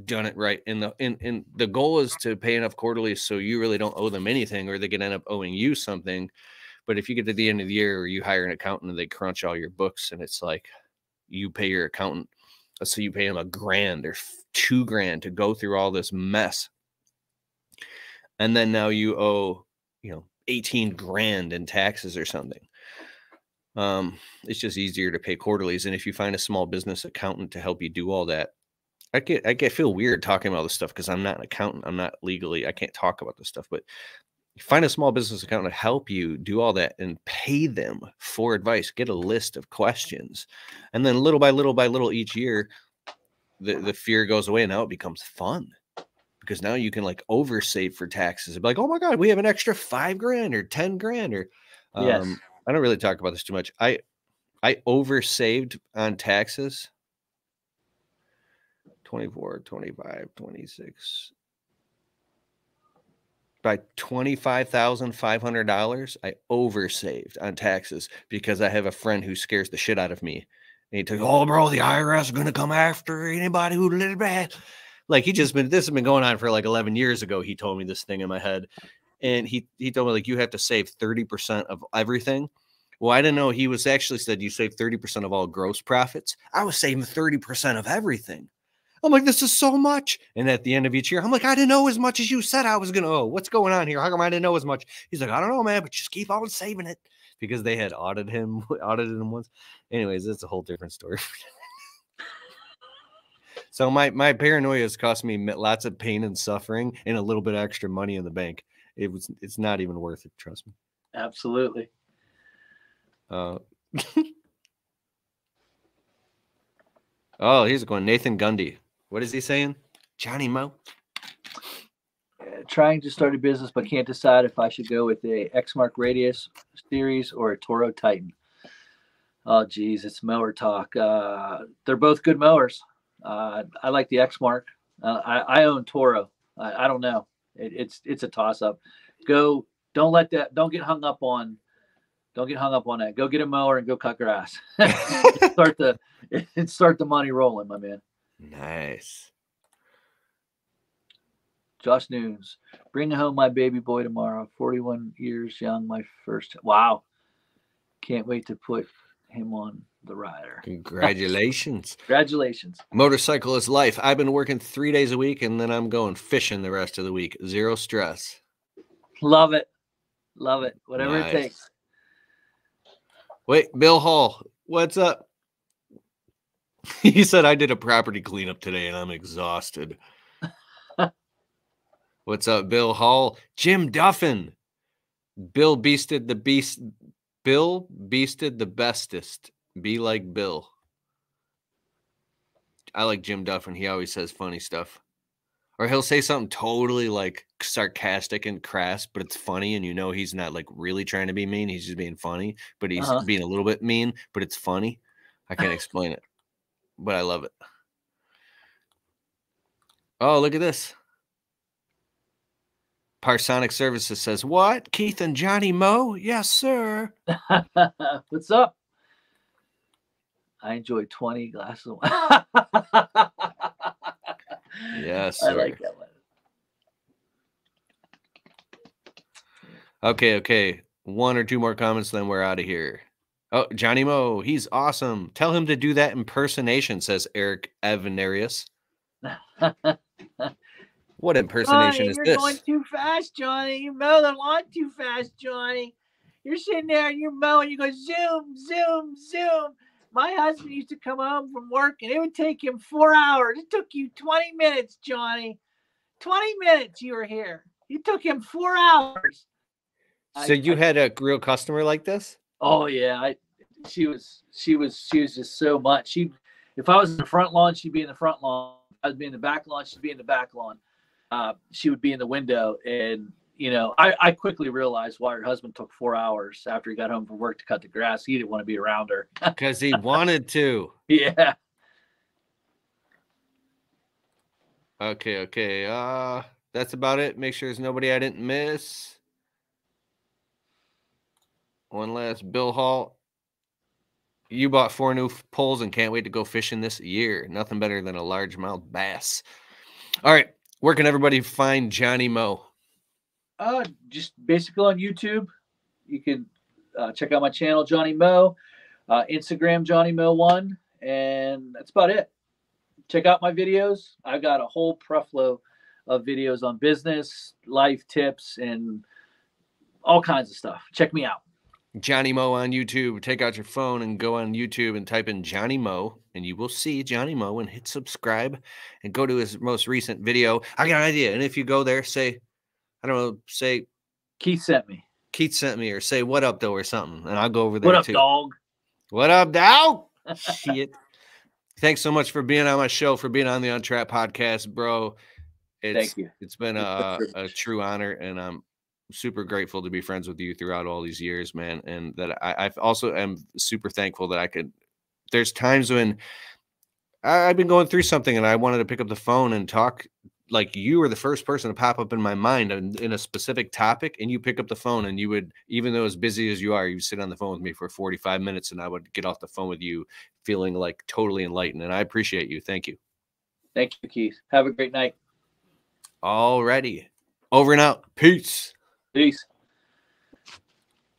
done it right. And the and, and the goal is to pay enough quarterlies so you really don't owe them anything or they can end up owing you something. But if you get to the end of the year or you hire an accountant and they crunch all your books and it's like you pay your accountant, so you pay him a grand or two grand to go through all this mess. And then now you owe, you know, 18 grand in taxes or something um, it's just easier to pay quarterlies. And if you find a small business accountant to help you do all that, I get I get feel weird talking about this stuff because I'm not an accountant. I'm not legally I can't talk about this stuff. But find a small business accountant to help you do all that and pay them for advice. Get a list of questions, and then little by little by little each year, the the fear goes away. And now it becomes fun because now you can like oversave for taxes. And be like, oh my god, we have an extra five grand or ten grand or um, yes I don't really talk about this too much. I I oversaved on taxes 24, 25, 26 by $25,500 I oversaved on taxes because I have a friend who scares the shit out of me. And he took, "Oh, bro, the IRS is going to come after anybody who did bad." Like he just been this has been going on for like 11 years ago. He told me this thing in my head and he he told me like you have to save 30% of everything. Well, I didn't know he was actually said you save 30% of all gross profits. I was saving 30% of everything. I'm like, this is so much. And at the end of each year, I'm like, I didn't know as much as you said I was gonna owe. What's going on here? How come I didn't know as much? He's like, I don't know, man, but just keep on saving it because they had audited him, audited him once. Anyways, it's a whole different story. so my my paranoia has cost me lots of pain and suffering and a little bit extra money in the bank it was it's not even worth it. Trust me. Absolutely. Uh, oh, he's going Nathan Gundy. What is he saying? Johnny Mow. Uh, trying to start a business, but can't decide if I should go with a Exmark Radius series or a Toro Titan. Oh, geez, it's mower talk. Uh, they're both good mowers. Uh, I like the Exmark. Uh, I, I own Toro. I, I don't know. It, it's it's a toss up. Go. Don't let that. Don't get hung up on. Don't get hung up on that. Go get a mower and go cut grass. start the start the money rolling, my man. Nice. Josh News, bring home my baby boy tomorrow. 41 years young, my first. Wow. Can't wait to put him on the rider. Congratulations. Congratulations. Motorcycle is life. I've been working three days a week and then I'm going fishing the rest of the week. Zero stress. Love it. Love it. Whatever nice. it takes. Wait, Bill Hall, what's up? he said I did a property cleanup today and I'm exhausted. what's up, Bill Hall? Jim Duffin. Bill beasted the beast. Bill beasted the bestest. Be like Bill. I like Jim Duffin. He always says funny stuff. Or he'll say something totally like sarcastic and crass, but it's funny, and you know he's not like really trying to be mean. He's just being funny, but he's uh-huh. being a little bit mean, but it's funny. I can't explain it, but I love it. Oh, look at this. Parsonic Services says, What? Keith and Johnny Mow? Yes, sir. What's up? I enjoy 20 glasses of wine. yes, sir. I like that one. Okay, okay. One or two more comments, then we're out of here. Oh, Johnny Mow, he's awesome. Tell him to do that impersonation, says Eric Evanarius. what impersonation Johnny, is you're this? going too fast, Johnny. You mow the lawn too fast, Johnny. You're sitting there and you're mowing. You go zoom, zoom, zoom. My husband used to come home from work and it would take him four hours. It took you 20 minutes, Johnny. 20 minutes you were here. It took him four hours. So I- you I- had a real customer like this? Oh yeah, I, she was she was she was just so much. She, if I was in the front lawn, she'd be in the front lawn. I'd be in the back lawn. She'd be in the back lawn. Uh, she would be in the window, and you know, I, I quickly realized why her husband took four hours after he got home from work to cut the grass. He didn't want to be around her. Because he wanted to. yeah. Okay, okay. Uh that's about it. Make sure there's nobody I didn't miss. One last Bill Hall. You bought four new poles and can't wait to go fishing this year. Nothing better than a largemouth bass. All right. Where can everybody find Johnny Mow? Uh, just basically on YouTube. You can uh, check out my channel, Johnny Mow, uh, Instagram, Johnny Mow One, and that's about it. Check out my videos. I've got a whole preflow of videos on business, life tips, and all kinds of stuff. Check me out. Johnny Mow on YouTube. Take out your phone and go on YouTube and type in Johnny Mow, and you will see Johnny Mow and hit subscribe and go to his most recent video. I got an idea. And if you go there, say, I don't know, say Keith sent me. Keith sent me or say what up though or something, and I'll go over there What up, too. dog? What up, dog? Shit. Thanks so much for being on my show, for being on the Untrap podcast, bro. It's, Thank you. It's been a a, a true honor, and I'm super grateful to be friends with you throughout all these years, man. And that I, I've also am super thankful that I could. There's times when I, I've been going through something, and I wanted to pick up the phone and talk. Like you were the first person to pop up in my mind in, in a specific topic, and you pick up the phone, and you would, even though as busy as you are, you sit on the phone with me for 45 minutes, and I would get off the phone with you feeling like totally enlightened. And I appreciate you. Thank you. Thank you, Keith. Have a great night. Alrighty. Over and out. Peace. Peace.